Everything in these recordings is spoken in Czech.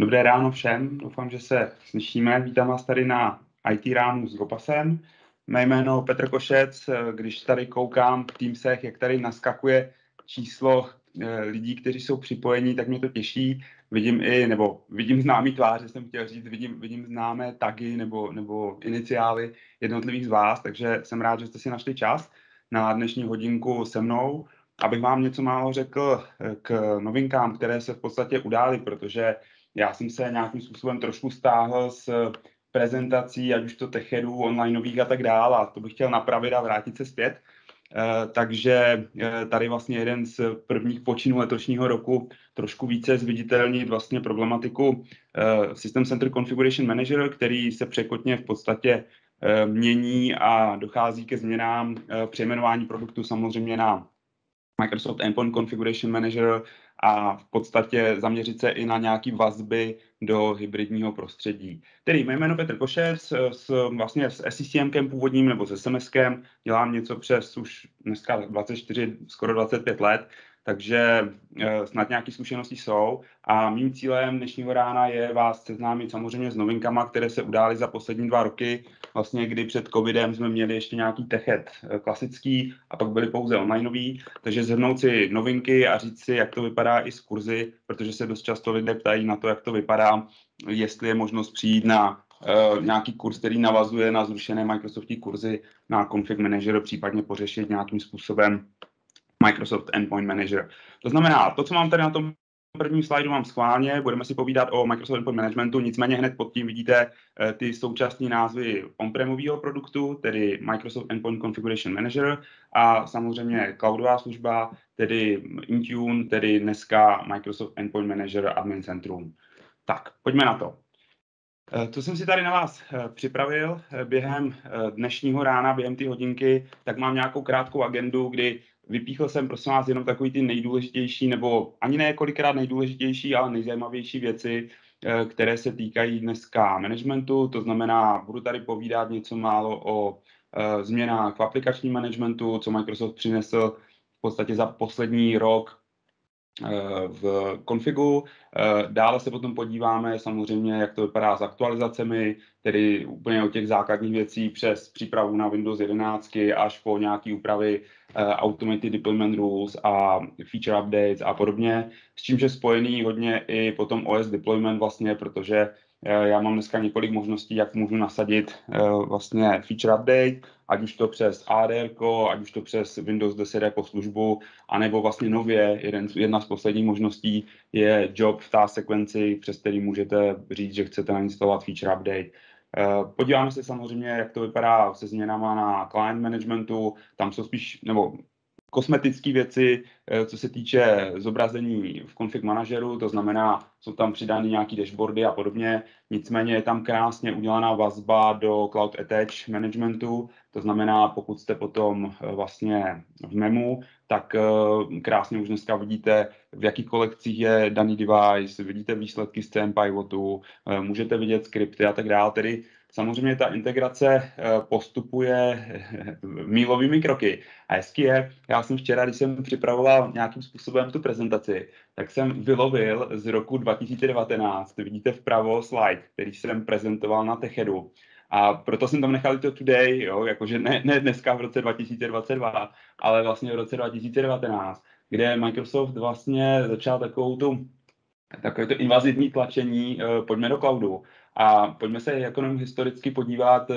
Dobré ráno všem, doufám, že se slyšíme. Vítám vás tady na IT rámu s Gopasem. Mé jméno Petr Košec, když tady koukám v Teamsech, jak tady naskakuje číslo lidí, kteří jsou připojení, tak mě to těší. Vidím i, nebo vidím známý tváře, jsem chtěl říct, vidím, vidím známé tagy nebo, nebo iniciály jednotlivých z vás, takže jsem rád, že jste si našli čas na dnešní hodinku se mnou, abych vám něco málo řekl eh, k novinkám, které se v podstatě udály, protože já jsem se nějakým způsobem trošku stáhl z prezentací, ať už to techedů, onlineových a tak dále, a to bych chtěl napravit a vrátit se zpět. Uh, takže uh, tady vlastně jeden z prvních počinů letošního roku trošku více zviditelnit vlastně problematiku uh, System Center Configuration Manager, který se překotně v podstatě mění a dochází ke změnám přejmenování produktu samozřejmě na Microsoft Endpoint Configuration Manager a v podstatě zaměřit se i na nějaké vazby do hybridního prostředí. Tedy mé jméno Petr Košec, s, vlastně s SCCM původním nebo s SMSkem dělám něco přes už dneska 24, skoro 25 let, takže eh, snad nějaké zkušenosti jsou. A mým cílem dnešního rána je vás seznámit samozřejmě s novinkama, které se udály za poslední dva roky, vlastně kdy před covidem jsme měli ještě nějaký techet eh, klasický a pak byly pouze onlineový, takže zhrnout si novinky a říct si, jak to vypadá i z kurzy, protože se dost často lidé ptají na to, jak to vypadá, jestli je možnost přijít na Uh, nějaký kurz, který navazuje na zrušené Microsoftí kurzy na Config Manager, případně pořešit nějakým způsobem Microsoft Endpoint Manager. To znamená, to, co mám tady na tom prvním slajdu mám schválně, budeme si povídat o Microsoft Endpoint Managementu, nicméně hned pod tím vidíte eh, ty současné názvy on-premového produktu, tedy Microsoft Endpoint Configuration Manager a samozřejmě cloudová služba, tedy Intune, tedy dneska Microsoft Endpoint Manager Admin Centrum. Tak, pojďme na to. Eh, co jsem si tady na vás eh, připravil během dnešního rána, během té hodinky, tak mám nějakou krátkou agendu, kdy vypíchl jsem prosím vás jenom takový ty nejdůležitější, nebo ani ne kolikrát nejdůležitější, ale nejzajímavější věci, eh, které se týkají dneska managementu. To znamená, budu tady povídat něco málo o eh, změnách v aplikačním managementu, co Microsoft přinesl v podstatě za poslední rok v konfigu. Eh, dále se potom podíváme samozřejmě, jak to vypadá s aktualizacemi, tedy úplně od těch základních věcí přes přípravu na Windows 11 až po nějaké úpravy eh, Automated Deployment Rules a feature updates a podobně, s čímž je spojený hodně i potom OS deployment vlastně, protože Eh, já mám dneska několik možností, jak můžu nasadit eh, vlastně feature update, ať už to přes ADR, ať už to přes Windows 10 jako službu, anebo vlastně nově, jeden, jedna z posledních možností je job v té sekvenci, přes který můžete říct, že chcete nainstalovat feature update. Eh, podíváme se samozřejmě, jak to vypadá se změnama na client managementu. Tam jsou spíš, nebo kosmetické věci, eh, co se týče zobrazení v config manažeru, to znamená, jsou tam přidány nějaké dashboardy a podobně, nicméně je tam krásně udělaná vazba do Cloud Attach managementu, to znamená, pokud jste potom eh, vlastně v memu, tak eh, krásně už dneska vidíte, v jakých kolekcích je daný device, vidíte výsledky z CM Pivotu, můžete vidět skripty a tak dále, tedy Samozřejmě ta integrace eh, postupuje mílovými kroky. A hezky je, já jsem včera, když jsem připravoval nějakým způsobem tu prezentaci, tak jsem vylovil z roku 2019, vidíte vpravo slide, který jsem prezentoval na Techedu. A proto jsem tam nechal to today, jo, jakože ne, ne dneska v roce 2022, ale vlastně v roce 2019, kde Microsoft vlastně začal takovou tu takové to invazivní tlačení, uh, pojďme do cloudu. A pojďme se jako jenom historicky podívat uh,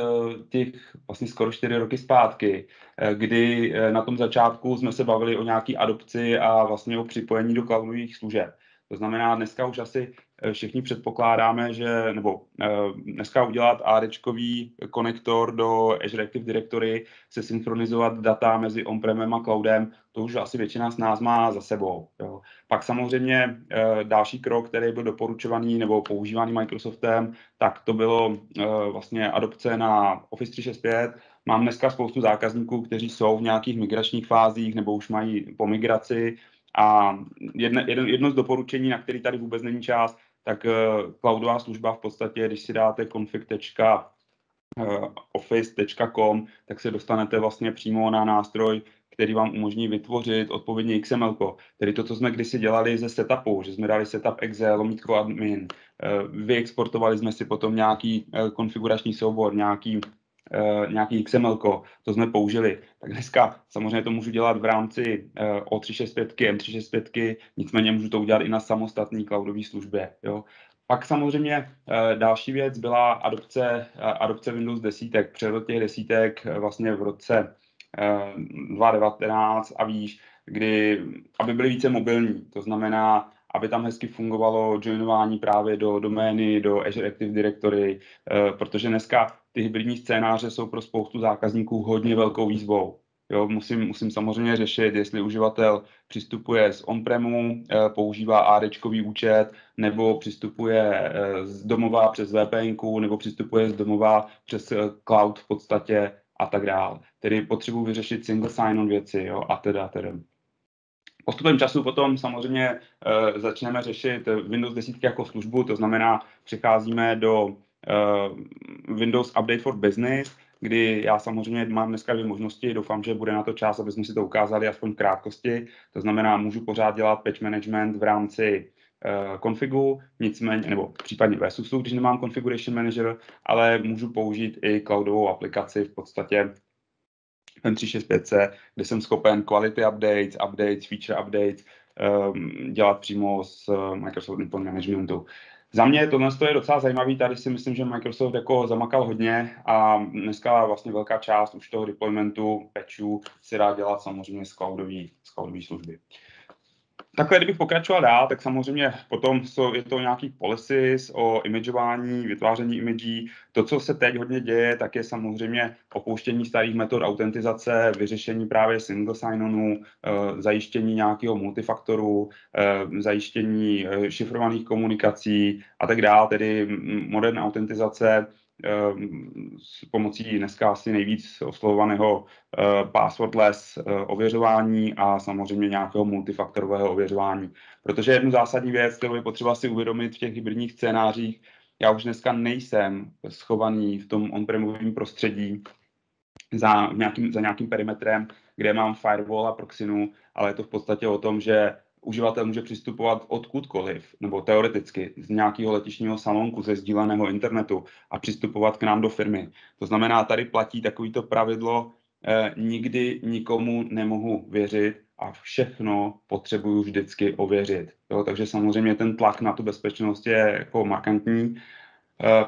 těch vlastně skoro čtyři roky zpátky, uh, kdy uh, na tom začátku jsme se bavili o nějaký adopci a vlastně o připojení do cloudových služeb. To znamená, dneska už asi eh, všichni předpokládáme, že, nebo eh, dneska udělat ADčkový konektor do Azure Active Directory, se synchronizovat data mezi on-premem a cloudem, to už asi většina z nás má za sebou. Jo. Pak samozřejmě eh, další krok, který byl doporučovaný nebo používaný Microsoftem, tak to bylo vlastně adopce na Office 365. Mám dneska spoustu zákazníků, kteří jsou v nějakých migračních fázích nebo už mají po migraci A jedno, jedno, jedno z doporučení, na který tady vůbec není čas, tak uh, cloudová služba v podstatě, když si dáte config.office.com, tak se dostanete vlastně přímo na nástroj, který vám umožní vytvořit odpovědně XML. Tedy to, co jsme kdysi dělali ze setupu, že jsme dali setup Excel, lomítko admin, vyexportovali jsme si potom nějaký konfigurační soubor, nějaký nějaký XML, to jsme použili. Tak dneska samozřejmě to můžu dělat v rámci uh, O365, M365, nicméně můžu to udělat i na samostatné cloudové službě. Jo. Pak samozřejmě uh, další věc byla adopce, adopce Windows desítek, přerod těch desítek vlastně v roce 2019 a výš, kdy, aby byly více mobilní, to znamená, aby tam hezky fungovalo joinování právě do domény, do Azure Active Directory, protože dneska ty hybridní scénáře jsou pro spoustu zákazníků hodně velkou výzvou. Jo, musím, musím samozřejmě řešit, jestli uživatel přistupuje z on-premu, eh, používá AD účet, nebo přistupuje eh, z domova přes VPN, nebo přistupuje z domova přes eh, cloud v podstatě a tak dále. Tedy potřebuji vyřešit single sign-on věci jo, a teda, teda. Postupem času potom samozřejmě e, začneme řešit Windows 10 jako službu, to znamená, přecházíme do Windows Update for Business, kdy já samozřejmě mám dneska dvě možnosti, doufám, že bude na to čas, aby jsme si to ukázali aspoň v krátkosti. To znamená, můžu pořád dělat patch management v rámci uh, konfigu, nicméně, nebo případně VSUSu, když nemám Configuration Manager, ale můžu použít i cloudovou aplikaci v podstatě M365, kde jsem schopen quality updates, updates, feature updates um, dělat přímo z Microsoft Endpoint Managementu. Za mě tohle je docela zajímavý, tady si myslím, že Microsoft jako zamakal hodně a dneska vlastně velká část už toho deploymentu patchů se dá dělat samozřejmě z cloudové služby. Takhle, kdybych pokračoval dál, tak samozřejmě potom jsou, je to nějaký policies o imageování, vytváření imidží. To, co se teď hodně děje, tak je samozřejmě opouštění starých metod autentizace, vyřešení právě single sign-onů, eh, zajištění nějakého multifaktoru, eh, zajištění eh, šifrovaných komunikací a tak dále, tedy moderní autentizace s pomocí dneska asi nejvíc oslovovaného eh, passwordless eh, ověřování a samozřejmě nějakého multifaktorového ověřování. Protože jednu zásadní věc, kterou je potřeba si uvědomit v těch hybridních scénářích, já už dneska nejsem schovaný v tom on-premovém prostředí za nějakým, za nějakým perimetrem, kde mám firewall a proxinu, ale je to v podstatě o tom, že uživatel může přistupovat odkudkoliv, nebo teoreticky z nějakého letišního salonku, ze sdíleného internetu a přistupovat k nám do firmy. To znamená, tady platí takovýto pravidlo, eh, nikdy nikomu nemohu věřit a všechno potřebuju vždycky ověřit. Jo, takže samozřejmě ten tlak na tu bezpečnost je jako markantní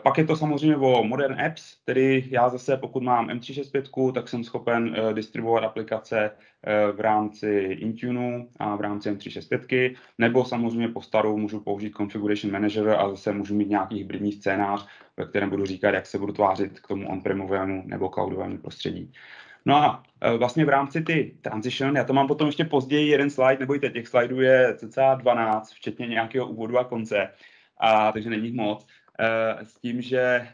pak je to samozřejmě o Modern Apps, tedy já zase, pokud mám M365, tak jsem schopen uh, distribuovat aplikace uh, v rámci Intune a v rámci M365, nebo samozřejmě po starou můžu použít Configuration Manager a zase můžu mít nějaký hybridní scénář, ve kterém budu říkat, jak se budu tvářit k tomu on-premovému nebo cloudovému prostředí. No a vlastně v rámci ty transition, já to mám potom ještě později jeden slide, nebojte, těch slajdů je cca 12, včetně nějakého úvodu a konce, a, takže není moc. Eh, s tím, že eh,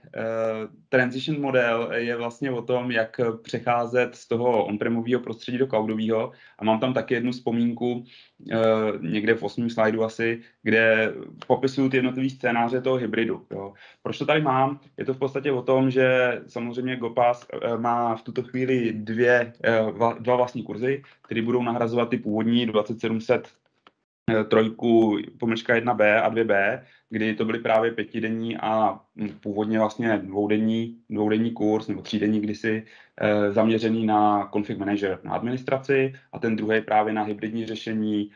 transition model je vlastně o tom, jak přecházet z toho on-premového prostředí do cloudového. A mám tam taky jednu vzpomínku, eh, někde v osmém slajdu asi, kde popisuju ty jednotlivé scénáře toho hybridu. Jo. Proč to tady mám? Je to v podstatě o tom, že samozřejmě GoPass má v tuto chvíli dvě, dva vlastní kurzy, které budou nahrazovat ty původní 2700 trojku pomlčka 1B a 2B, kdy to byly právě pětidenní a původně vlastně dvoudenní, dvoudenní kurz nebo třídenní kdysi eh, zaměřený na config manager, na administraci a ten druhý právě na hybridní řešení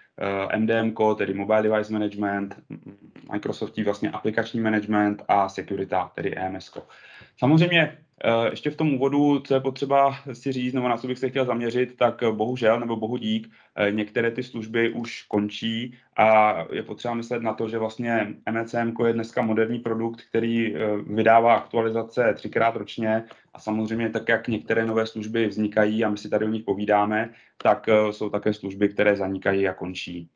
eh, MDM, tedy mobile device management, Microsoftí vlastně aplikační management a security, tedy EMS. -ko. Samozřejmě Eh, ještě v tom úvodu, co je potřeba si říct, nebo na co bych se chtěl zaměřit, tak bohužel nebo bohu dík, eh, některé ty služby už končí a je potřeba myslet na to, že vlastně MCM je dneska moderní produkt, který eh, vydává aktualizace třikrát ročně a samozřejmě tak, jak některé nové služby vznikají a my si tady o nich povídáme, tak jsou také služby, které zanikají a končí.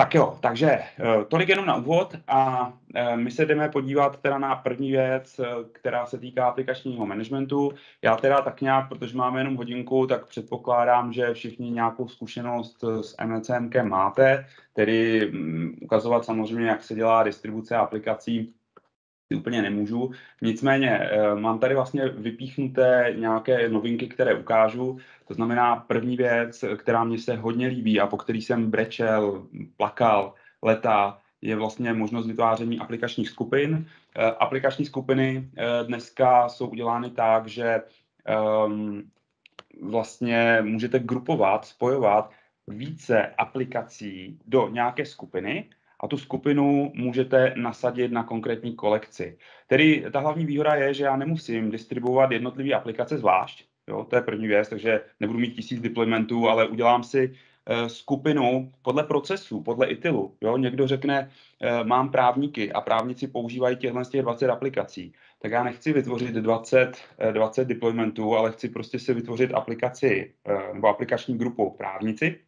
Tak jo, takže eh, tolik jenom na úvod a eh, my se jdeme podívat teda na první věc, eh, která se týká aplikačního managementu. Já teda tak nějak, protože máme jenom hodinku, tak předpokládám, že všichni nějakou zkušenost s MCM máte, tedy mm, ukazovat samozřejmě, jak se dělá distribuce aplikací úplně nemůžu. Nicméně mám tady vlastně vypíchnuté nějaké novinky, které ukážu. To znamená první věc, která mě se hodně líbí a po který jsem brečel, plakal leta, je vlastně možnost vytváření aplikačních skupin. Eh, aplikační skupiny eh, dneska jsou udělány tak, že um, vlastně můžete grupovat, spojovat více aplikací do nějaké skupiny a tu skupinu můžete nasadit na konkrétní kolekci. Tedy ta hlavní výhoda je, že já nemusím distribuovat jednotlivé aplikace zvlášť, Jo, to je první věc, takže nebudu mít tisíc deploymentů, ale udělám si uh, skupinu podle procesu, podle ITILu. Jo? Někdo řekne, uh, mám právníky a právníci používají těchto z těch 20 aplikací. Tak já nechci vytvořit 20, uh, 20 deploymentů, ale chci prostě si vytvořit aplikaci nebo aplikační grupu právníci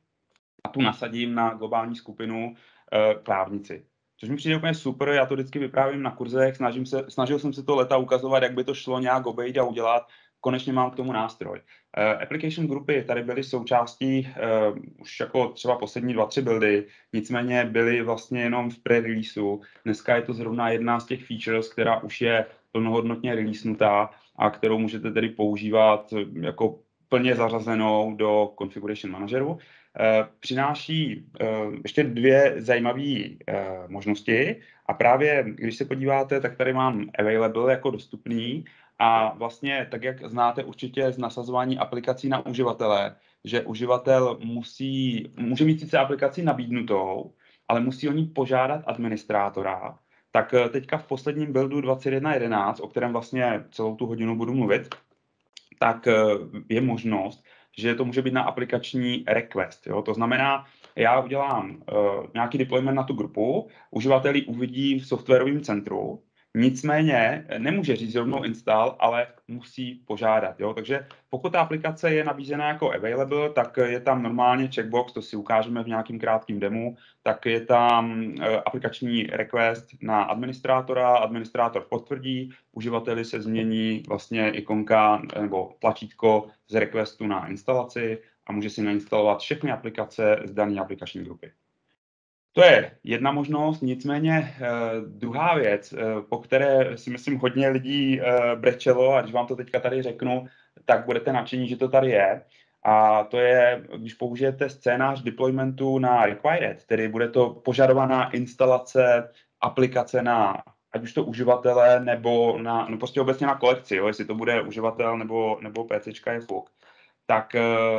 a tu nasadím na globální skupinu uh, právníci. Což mi přijde úplně super, já to vždycky vyprávím na kurzech, snažím se, snažil jsem se to leta ukazovat, jak by to šlo nějak obejít a udělat, konečně mám k tomu nástroj. Uh, application grupy tady byly součástí uh, už jako třeba poslední dva, tři buildy, nicméně byly vlastně jenom v pre-releaseu. Dneska je to zrovna jedna z těch features, která už je plnohodnotně releasenutá a kterou můžete tedy používat eh, jako plně zařazenou do Configuration Manageru. Uh, přináší uh, ještě dvě zajímavé uh, možnosti. A právě když se podíváte, tak tady mám available jako dostupný. A vlastně, tak jak znáte určitě z nasazování aplikací na uživatele, že uživatel musí, může mít sice aplikaci nabídnutou, ale musí o ní požádat administrátora, tak eh, teďka v posledním buildu 21.11, o kterém vlastně celou tu hodinu budu mluvit, tak eh, je možnost, že to může být na aplikační request. Jo? To znamená, já udělám uh, nějaký deployment na tu grupu, uživatel uvidí v softwarovém centru, Nicméně eh, nemůže říct rovnou install, ale musí požádat. Jo? Takže pokud ta aplikace je nabízena jako available, tak je tam normálně checkbox, to si ukážeme v nějakým krátkým demo, tak je tam eh, aplikační request na administrátora, administrátor potvrdí, uživateli se změní vlastně ikonka nebo tlačítko z requestu na instalaci a může si nainstalovat všechny aplikace z dané aplikační grupy. To je jedna možnost, nicméně uh, druhá věc, uh, po které si myslím hodně lidí uh, brečelo, a když vám to teďka tady řeknu, tak budete nadšení, že to tady je. A to je, když použijete scénář deploymentu na required, tedy bude to požadovaná instalace aplikace na ať už to uživatele nebo na, no prostě obecně na kolekci, jo, jestli to bude uživatel nebo, nebo PCčka je fuk, tak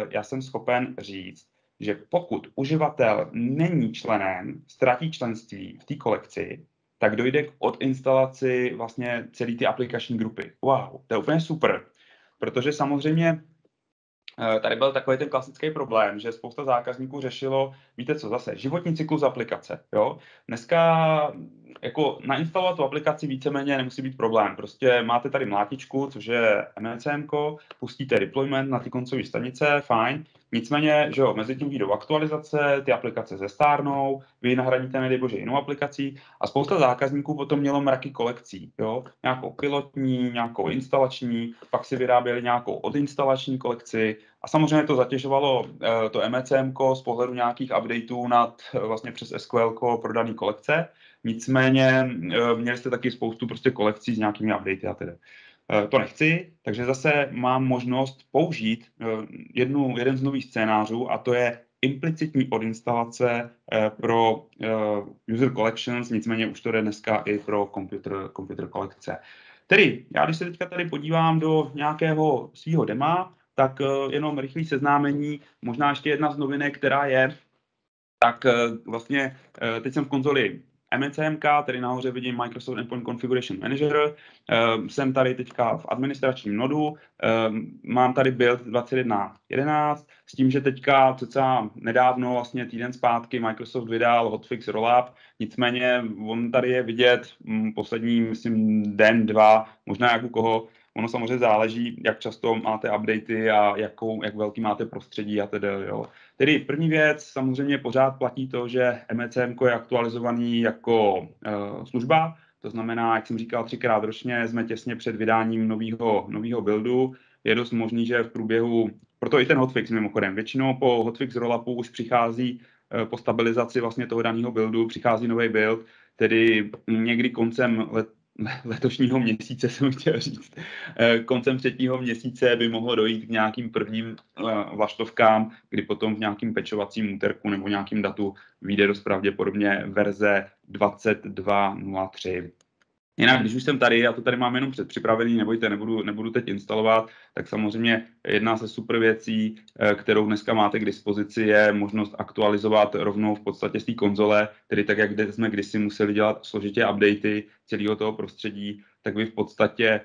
já jsem schopen říct, že pokud uživatel není členem, ztratí členství v té kolekci, tak dojde k odinstalaci vlastně celé ty aplikační grupy. Wow, to je úplně super, protože samozřejmě eh, tady byl takový ten klasický problém, že spousta zákazníků řešilo, víte co, zase životní cyklus aplikace. Jo? Dneska jako nainstalovat tu aplikaci víceméně nemusí být problém. Prostě máte tady mlátičku, což je MCM, pustíte deployment na ty koncové stanice, fajn, Nicméně, že jo, mezi tím výjdou aktualizace, ty aplikace zestárnou, vy nahradíte nedej bože jinou aplikací a spousta zákazníků potom mělo mraky kolekcí, jo, nějakou pilotní, nějakou instalační, pak si vyráběli nějakou odinstalační kolekci a samozřejmě to zatěžovalo eh, to MECM z pohledu nějakých updateů nad eh, vlastně přes SQL pro daný kolekce. Nicméně eh, měli jste taky spoustu prostě kolekcí s nějakými updaty a tedy. Eh, to nechci, takže zase mám možnost použít eh, jednu, jeden z nových scénářů a to je implicitní odinstalace pro user collections, nicméně už to jde dneska i pro computer, computer kolekce. Tedy, já když se teďka tady podívám do nějakého svého dema, tak jenom rychlé seznámení, možná ještě jedna z novinek, která je, tak vlastně teď jsem v konzoli MECMK, tedy nahoře vidím Microsoft Endpoint Configuration Manager, uh, jsem tady teďka v administračním nodu, uh, mám tady build 21.11, s tím, že teďka cca nedávno, vlastně týden zpátky, Microsoft vydal hotfix rollup, nicméně on tady je vidět um, poslední, myslím, den, dva, možná jak u koho, Ono samozřejmě záleží, jak často máte updaty a jakou, jak velký máte prostředí a tedy, jo. Tedy první věc, samozřejmě pořád platí to, že MECM je aktualizovaný jako uh, služba, to znamená, jak jsem říkal, třikrát ročně jsme těsně před vydáním nového buildu. Je dost možný, že v průběhu, proto i ten hotfix mimochodem, většinou po hotfix rollupu už přichází uh, po stabilizaci vlastně toho daného buildu, přichází nový build, tedy někdy koncem let, letošního měsíce jsem chtěl říct. Eh, koncem třetího měsíce by mohlo dojít k nějakým prvním eh, vlaštovkám, kdy potom v nějakým pečovacím úterku nebo nějakým datu vyjde dost pravděpodobně verze 22.03. Jinak, když už jsem tady, já to tady mám jenom předpřipravený, nebojte, nebudu, nebudu teď instalovat, tak samozřejmě jedna ze super věcí, eh, kterou dneska máte k dispozici, je možnost aktualizovat rovnou v podstatě z té konzole, tedy tak, jak jsme kdysi museli dělat složitě updaty celého toho prostředí, tak vy v podstatě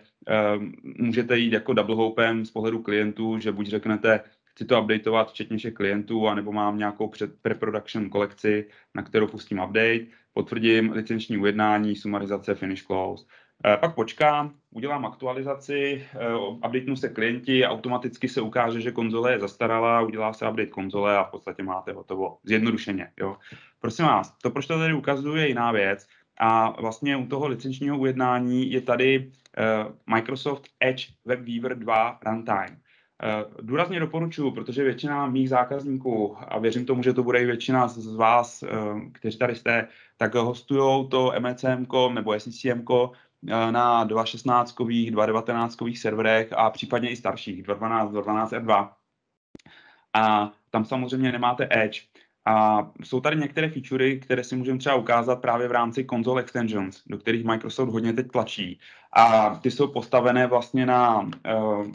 um, můžete jít jako double hopem z pohledu klientů, že buď řeknete, chci to updateovat včetně všech klientů, anebo mám nějakou pre-production kolekci, na kterou pustím update, potvrdím licenční ujednání, sumarizace, finish close. Eh, pak počkám, udělám aktualizaci, eh, updatenu se klienti, automaticky se ukáže, že konzole je zastaralá, udělá se update konzole a v podstatě máte hotovo. Zjednodušeně. Jo. Prosím vás, to, proč to tady ukazuje, je jiná věc. A vlastně u toho licenčního ujednání je tady uh, Microsoft Edge WebWeaver 2 Runtime. Eh, důrazně doporučuji, protože většina mých zákazníků, a věřím tomu, že to bude i většina z vás, eh, kteří tady jste, tak hostují to MECM nebo SCCM eh, na 2.16, 2.19 serverech a případně i starších, 2.12, 2.12 R2. A tam samozřejmě nemáte Edge. A jsou tady některé featurey, které si můžeme třeba ukázat právě v rámci console extensions, do kterých Microsoft hodně teď tlačí. A ty jsou postavené vlastně na uh,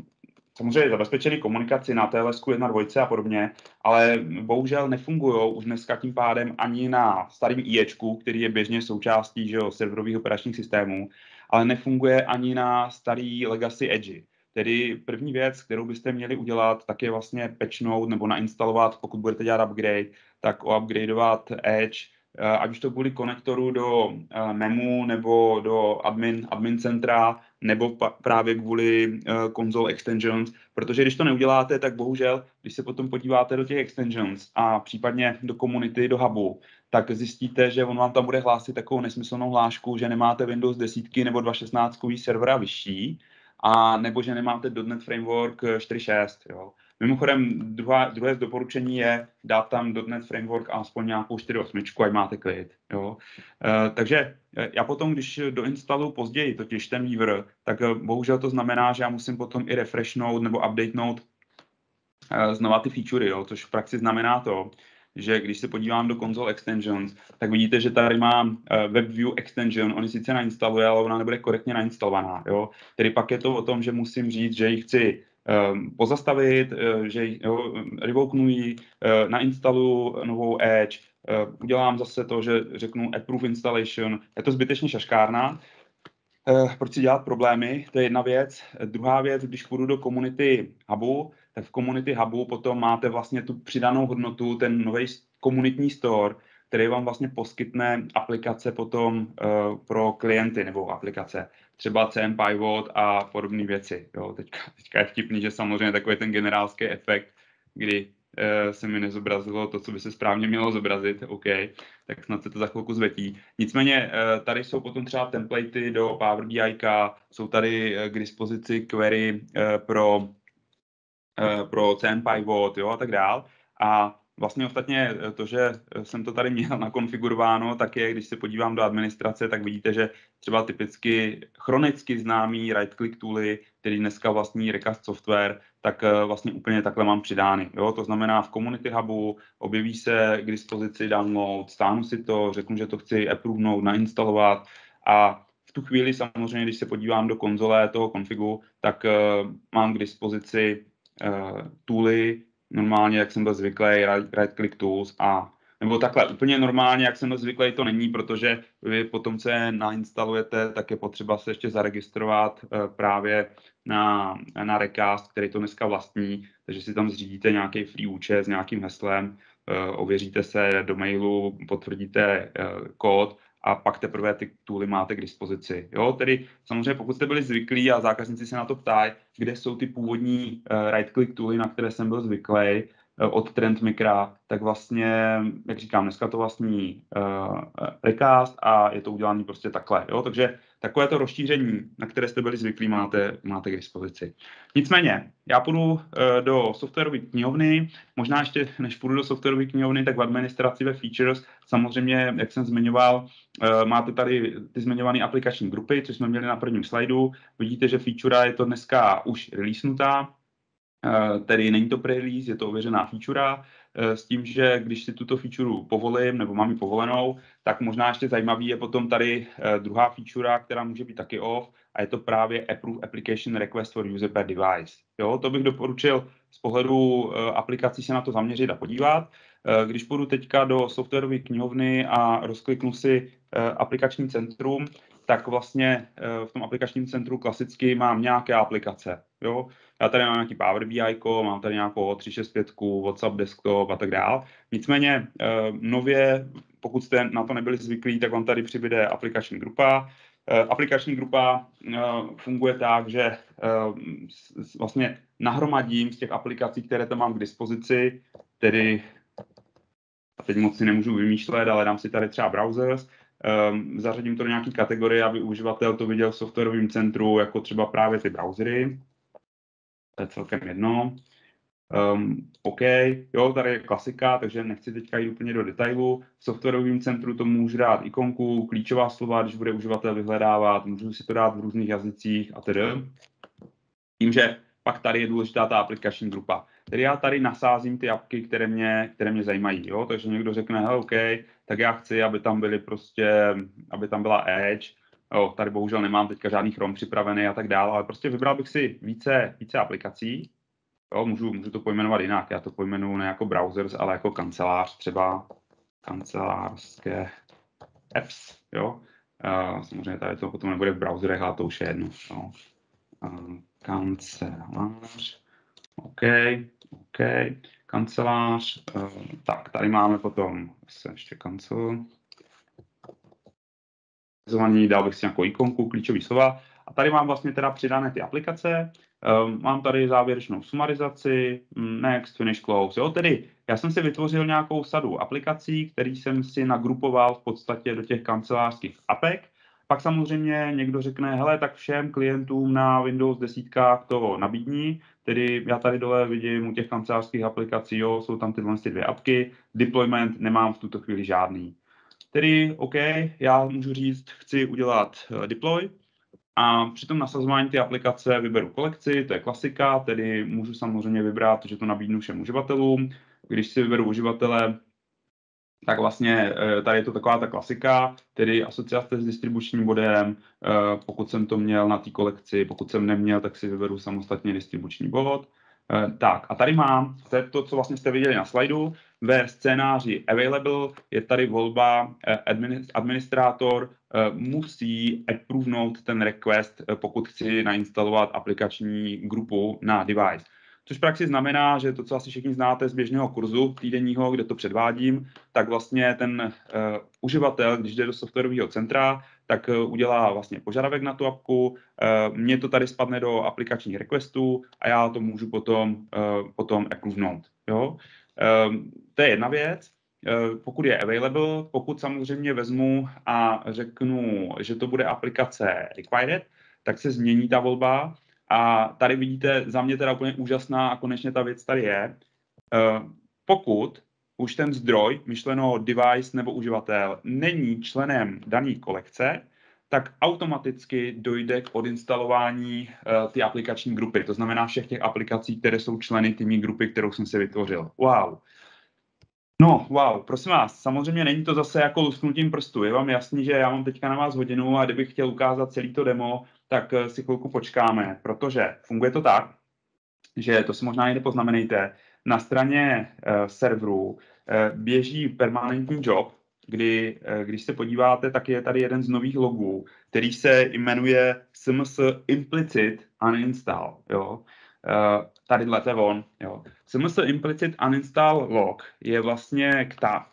samozřejmě zabezpečený komunikaci na TLS 1, 2 a podobně, ale bohužel nefungují už dneska tím pádem ani na starým IEčku, který je běžně součástí že jo, serverových operačních systémů, ale nefunguje ani na starý legacy Edge. Tedy první věc, kterou byste měli udělat, tak je vlastně patchnout nebo nainstalovat, pokud budete dělat upgrade, tak upgradeovat Edge, eh, ať už to kvůli konektoru do eh, MEMu nebo do admin, admin centra, nebo právě kvůli uh, console extensions, protože když to neuděláte, tak bohužel, když se potom podíváte do těch extensions a případně do komunity, do hubu, tak zjistíte, že on vám tam bude hlásit takovou nesmyslnou hlášku, že nemáte Windows 10 nebo 2.16 servera vyšší, a nebo že nemáte .NET Framework 4.6. Jo. Mimochodem, druhá, druhé doporučení je dát tam .NET Framework aspoň nějakou 4.8, ať máte klid. Jo. E, takže eh, já potom, když doinstaluju později totiž ten Weaver, tak eh, bohužel to znamená, že já musím potom i refreshnout nebo updatenout e, znova ty featurey, jo, což v praxi znamená to, že když se podívám do console extensions, tak vidíte, že tady mám uh, WebView extension, on sice nainstaluje, ale ona nebude korektně nainstalovaná. Jo? Tedy pak je to o tom, že musím říct, že ji chci pozastavit, uh, že ji revoknuji, uh, nainstaluju novou Edge, uh, udělám zase to, že řeknu approve installation. Je to zbytečně šaškárna, proč si dělat problémy, to je jedna věc. Druhá věc, když půjdu do komunity hubu, tak v Community Hubu potom máte vlastně tu přidanou hodnotu, ten nový komunitní store, který vám vlastně poskytne aplikace potom pro klienty nebo aplikace, třeba CM Pivot a podobné věci. Jo, teďka, teďka je vtipný, že samozřejmě takový ten generálský efekt, kdy uh, se mi nezobrazilo to, co by se správně mělo zobrazit, OK, tak snad se to za chvilku zvetí. Nicméně uh, tady jsou potom třeba templatey do Power BI, jsou tady uh, k dispozici query uh, pro Eh, pro CN Pivot jo, a tak dál. A vlastně ostatně eh, to, že jsem to tady měl nakonfigurováno, tak je, když se podívám do administrace, tak vidíte, že třeba typicky chronicky známý right-click tooly, který dneska vlastní Recast Software, tak eh, vlastně úplně takhle mám přidány. Jo? To znamená v Community Hubu objeví se k dispozici download, stáhnu si to, řeknu, že to chci approvenout, nainstalovat a v tu chvíli samozřejmě, když se podívám do konzole toho konfigu, tak uh, mám k dispozici uh, tooly, normálně, jak jsem byl zvyklý, right, click tools a nebo takhle úplně normálně, jak jsem byl zvyklý, to není, protože vy potom, co je nainstalujete, tak je potřeba se ještě zaregistrovat uh, právě na, na Recast, který to dneska vlastní, takže si tam zřídíte nějaký free účet s nějakým heslem, uh, ověříte se do mailu, potvrdíte uh, kód a pak teprve ty tooly máte k dispozici. Jo, tedy samozřejmě pokud jste byli zvyklí a zákazníci se na to ptají, kde jsou ty původní uh, right-click tooly, na které jsem byl zvyklý, Eh, od Trendmikra, tak vlastně, jak říkám, dneska to vlastní uh, Recast a je to udělané prostě takhle. Jo? Takže takové to rozšíření, na které jste byli zvyklí, máte, máte k dispozici. Nicméně, já půjdu uh, do softwarové knihovny, možná ještě než půjdu do softwarové knihovny, tak v administraci ve Features, samozřejmě, jak jsem zmiňoval, uh, máte tady ty zmiňované aplikační grupy, což jsme měli na prvním slajdu. Vidíte, že feature je to dneska už releasenutá, Eh, tedy není to pre-release, je to ověřená feature, eh, s tím, že když si tuto feature povolím, nebo mám ji povolenou, tak možná ještě zajímavý je potom tady eh, druhá feature, která může být taky off, a je to právě Approve Application Request for User per Device. Jo, to bych doporučil z pohledu aplikací se na to zaměřit a podívat. Když půjdu teďka do softwarové knihovny a rozkliknu si aplikační centrum, tak vlastně v tom aplikačním centru klasicky mám nějaké aplikace. Jo? Já tady mám nějaký Power BI, mám tady nějakou 365, WhatsApp desktop a tak dále. Nicméně eh, nově, pokud jste na to nebyli zvyklí, tak vám tady přibude aplikační grupa. Eh, aplikační grupa eh, funguje tak, že vlastně nahromadím z těch aplikací, které tam mám k dispozici, tedy a teď moc si nemůžu vymýšlet, ale dám si tady třeba browsers, um, zařadím to do nějaké kategorie, aby uživatel to viděl v softwarovém centru, jako třeba právě ty browsery to je celkem jedno. Um, OK, jo, tady je klasika, takže nechci teďka jít úplně do detailu. V softwarovém centru to můžu dát ikonku, klíčová slova, když bude uživatel vyhledávat, můžu si to dát v různých jazycích a tedy. Tím, že pak tady je důležitá ta aplikační grupa. Tedy já tady nasázím ty apky, které mě, které mě zajímají. Jo? Takže někdo řekne, hele, OK, tak já chci, aby tam byly prostě, aby tam byla Edge, Jo, tady bohužel nemám teďka žádný Chrome připravený a tak dále, ale prostě vybral bych si více, více aplikací. Jo, můžu, můžu to pojmenovat jinak, já to pojmenuji ne jako browsers, ale jako kancelář, třeba kancelářské apps, jo. Samozřejmě tady to potom nebude v browserech, ale to už je jedno. Jo. Kancelář, OK, OK, kancelář, uh, tak tady máme potom se ještě kancel, personalizovaný, dal bych si nějakou ikonku, klíčový slova. A tady mám vlastně teda přidané ty aplikace. Um, mám tady závěrečnou sumarizaci, mm, next, finish, close. Jo, tedy já jsem si vytvořil nějakou sadu aplikací, které jsem si nagrupoval v podstatě do těch kancelářských apek. Pak samozřejmě někdo řekne, hele, tak všem klientům na Windows 10 to nabídní, tedy já tady dole vidím u těch kancelářských aplikací, jo, jsou tam tyhle dvě apky, deployment nemám v tuto chvíli žádný. Tedy, OK, já můžu říct, chci udělat eh, deploy a při tom nasazování ty aplikace vyberu kolekci, to je klasika, tedy můžu samozřejmě vybrat, že to nabídnu všem uživatelům. Když si vyberu uživatele, tak vlastně eh, tady je to taková ta klasika, tedy asociace s distribučním bodem, eh, pokud jsem to měl na té kolekci, pokud jsem neměl, tak si vyberu samostatně distribuční bod. Tak a tady mám, to je to, co vlastně jste viděli na slajdu, ve scénáři available je tady volba eh, administrátor eh, musí approvenout ten request, eh, pokud chci nainstalovat aplikační grupu na device. Což v praxi znamená, že to, co asi všichni znáte z běžného kurzu týdenního, kde to předvádím, tak vlastně ten uh, uživatel, když jde do softwarového centra, tak uh, udělá vlastně požadavek na tu apku, uh, mně to tady spadne do aplikačních requestů a já to můžu potom, uh, potom approvenout. Jo? Um, to je jedna věc. Pokud je available, pokud samozřejmě vezmu a řeknu, že to bude aplikace required, tak se změní ta volba a tady vidíte za mě teda úplně úžasná a konečně ta věc tady je. Pokud už ten zdroj, myšleno device nebo uživatel, není členem dané kolekce, tak automaticky dojde k odinstalování uh, ty aplikační grupy. To znamená všech těch aplikací, které jsou členy týmí grupy, kterou jsem si vytvořil. Wow. No, wow, prosím vás, samozřejmě není to zase jako lusknutím prstu. Je vám jasný, že já mám teďka na vás hodinu a kdybych chtěl ukázat celý to demo, tak uh, si chvilku počkáme, protože funguje to tak, že to si možná někde poznamenejte, na straně uh, serveru uh, běží permanentní job, kdy, eh, když se podíváte, tak je tady jeden z nových logů, který se jmenuje SMS Implicit Uninstall. Jo? Tady je on. Jo. SMS Implicit Uninstall log je vlastně k ta,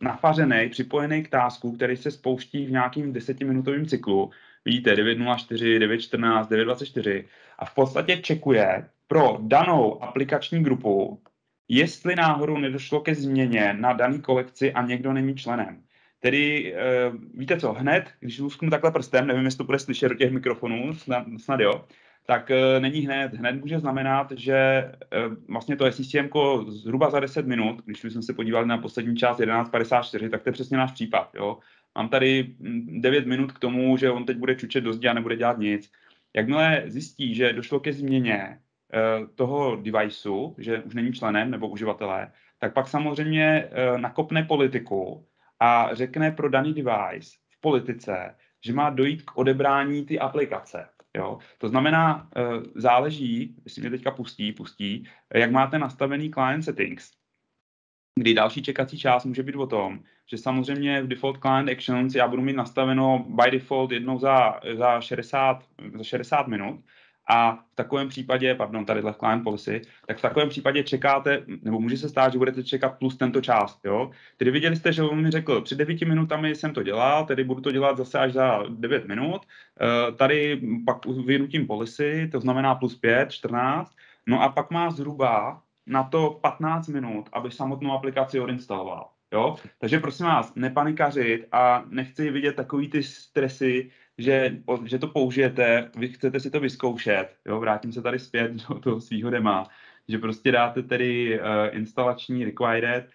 nafařený, připojený k tásku, který se spouští v nějakým desetiminutovém cyklu. Vidíte, 9.04, 9.14, 9.24 a v podstatě čekuje pro danou aplikační grupu, jestli náhodou nedošlo ke změně na daný kolekci a někdo není členem. Tedy uh, víte co, hned, když lusknu takhle prstem, nevím, jestli to bude slyšet do těch mikrofonů, snad, snad jo, tak uh, není hned. Hned může znamenat, že uh, vlastně to SCCM zhruba za 10 minut, když jsme se podívali na poslední část 11.54, tak to je přesně náš případ. Jo? Mám tady 9 hm, minut k tomu, že on teď bude čučet do zdi a nebude dělat nic. Jakmile zjistí, že došlo ke změně toho deviceu, že už není členem nebo uživatelé, tak pak samozřejmě uh, nakopne politiku a řekne pro daný device v politice, že má dojít k odebrání ty aplikace. Jo? To znamená, eh, záleží, jestli mě teďka pustí, pustí, jak máte nastavený client settings, kdy další čekací čas může být o tom, že samozřejmě v default client actions já budu mít nastaveno by default jednou za, za, 60, za 60 minut, a v takovém případě, pardon, tady client policy, tak v takovém případě čekáte, nebo může se stát, že budete čekat plus tento část, jo. Tedy viděli jste, že on mi řekl, před 9 minutami jsem to dělal, tedy budu to dělat zase až za 9 minut, uh, tady pak vynutím policy, to znamená plus 5, 14, no a pak má zhruba na to 15 minut, aby samotnou aplikaci odinstaloval. Jo? Takže prosím vás, nepanikařit a nechci vidět takový ty stresy, že, že to použijete, vy chcete si to vyzkoušet, jo? vrátím se tady zpět do toho svého dema, že prostě dáte tedy uh, instalační required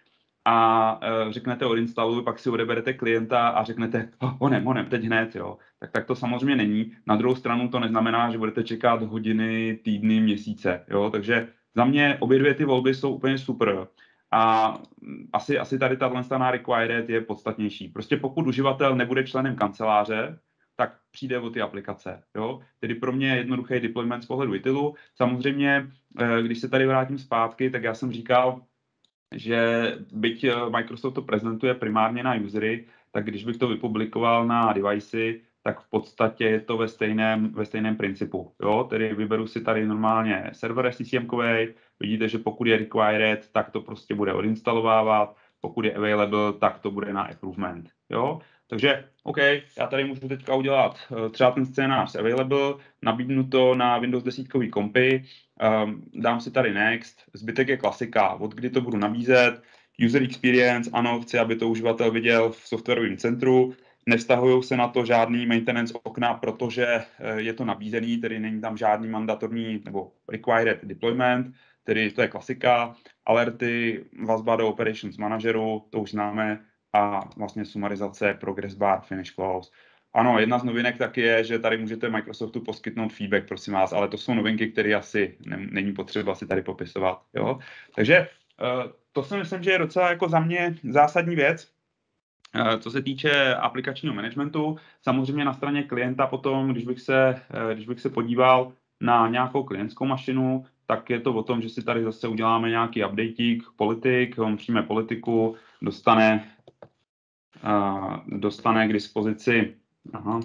a uh, řeknete odinstaluj, pak si odeberete klienta a řeknete oh, onem, onem, teď hned, jo. Tak, tak to samozřejmě není. Na druhou stranu to neznamená, že budete čekat hodiny, týdny, měsíce, jo. Takže za mě obě dvě ty volby jsou úplně super. A asi, asi tady ta na required je podstatnější. Prostě pokud uživatel nebude členem kanceláře, tak přijde o ty aplikace. Jo? Tedy pro mě je jednoduchý deployment z pohledu ITILu. Samozřejmě, eh, když se tady vrátím zpátky, tak já jsem říkal, že byť eh, Microsoft to prezentuje primárně na usery, tak když bych to vypublikoval na devicey, tak v podstatě je to ve stejném, ve stejném principu. Jo? Tedy vyberu si tady normálně server SCCM, vidíte, že pokud je required, tak to prostě bude odinstalovávat, pokud je available, tak to bude na approvement. Jo? Takže, OK, já tady můžu teďka udělat uh, třeba ten scénář available, nabídnu to na Windows 10 kompy, um, dám si tady next, zbytek je klasika, od kdy to budu nabízet, user experience, ano, chci, aby to uživatel viděl v softwarovém centru, Nevztahují se na to žádný maintenance okna, protože eh, je to nabízený, tedy není tam žádný mandatorní nebo required deployment, tedy to je klasika. Alerty, vazba do operations manageru, to už známe, a vlastně sumarizace, progress bar, finish close. Ano, jedna z novinek taky je, že tady můžete Microsoftu poskytnout feedback, prosím vás, ale to jsou novinky, které asi ne, není potřeba si tady popisovat. Jo? Takže uh, to si myslím, že je docela jako za mě zásadní věc, uh, co se týče aplikačního managementu. Samozřejmě na straně klienta potom, když bych se, uh, když bych se podíval na nějakou klientskou mašinu, tak je to o tom, že si tady zase uděláme nějaký updateík, politik, on přijme politiku, dostane dostane k dispozici, aha,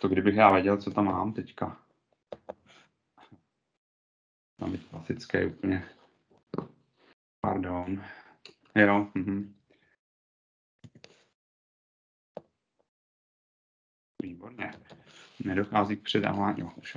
to kdybych já věděl, co tam mám teďka. Tam je klasické úplně. Pardon. Jo. Mhm. Výborně. Nedochází k předávání. Jo, už.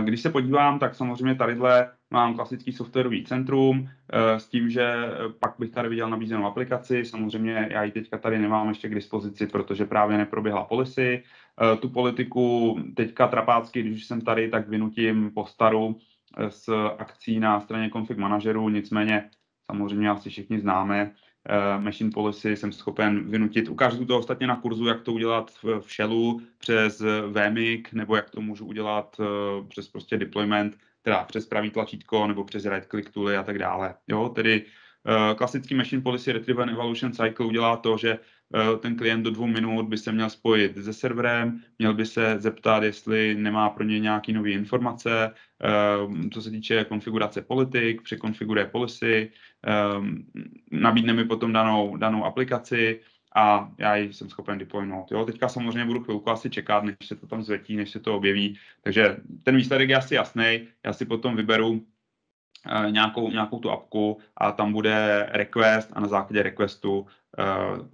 Když se podívám, tak samozřejmě tadyhle mám klasický softwarový centrum eh, s tím, že eh, pak bych tady viděl nabízenou aplikaci. Samozřejmě já ji teďka tady nemám ještě k dispozici, protože právě neproběhla policy. Eh, tu politiku teďka trapácky, když jsem tady, tak vynutím po staru s akcí na straně config manažerů, nicméně samozřejmě asi všichni známe, machine policy jsem schopen vynutit. Ukážu to ostatně na kurzu, jak to udělat v, v Shellu přes VMIC, nebo jak to můžu udělat uh, přes prostě deployment teda přes pravý tlačítko nebo přes right click tooly a tak dále. Jo, tedy klasický Machine Policy Retrieval and Evaluation Cycle udělá to, že ten klient do dvou minut by se měl spojit se serverem, měl by se zeptat, jestli nemá pro ně nějaké nové informace, uh, co se týče konfigurace politik, překonfiguruje policy, nabídne mi potom danou, danou aplikaci, a já ji jsem schopen deploynout. Jo, teďka samozřejmě budu chvilku asi čekat, než se to tam zvetí, než se to objeví. Takže ten výsledek je asi jasný. Já si potom vyberu nějakou, nějakou tu apku a tam bude request a na základě requestu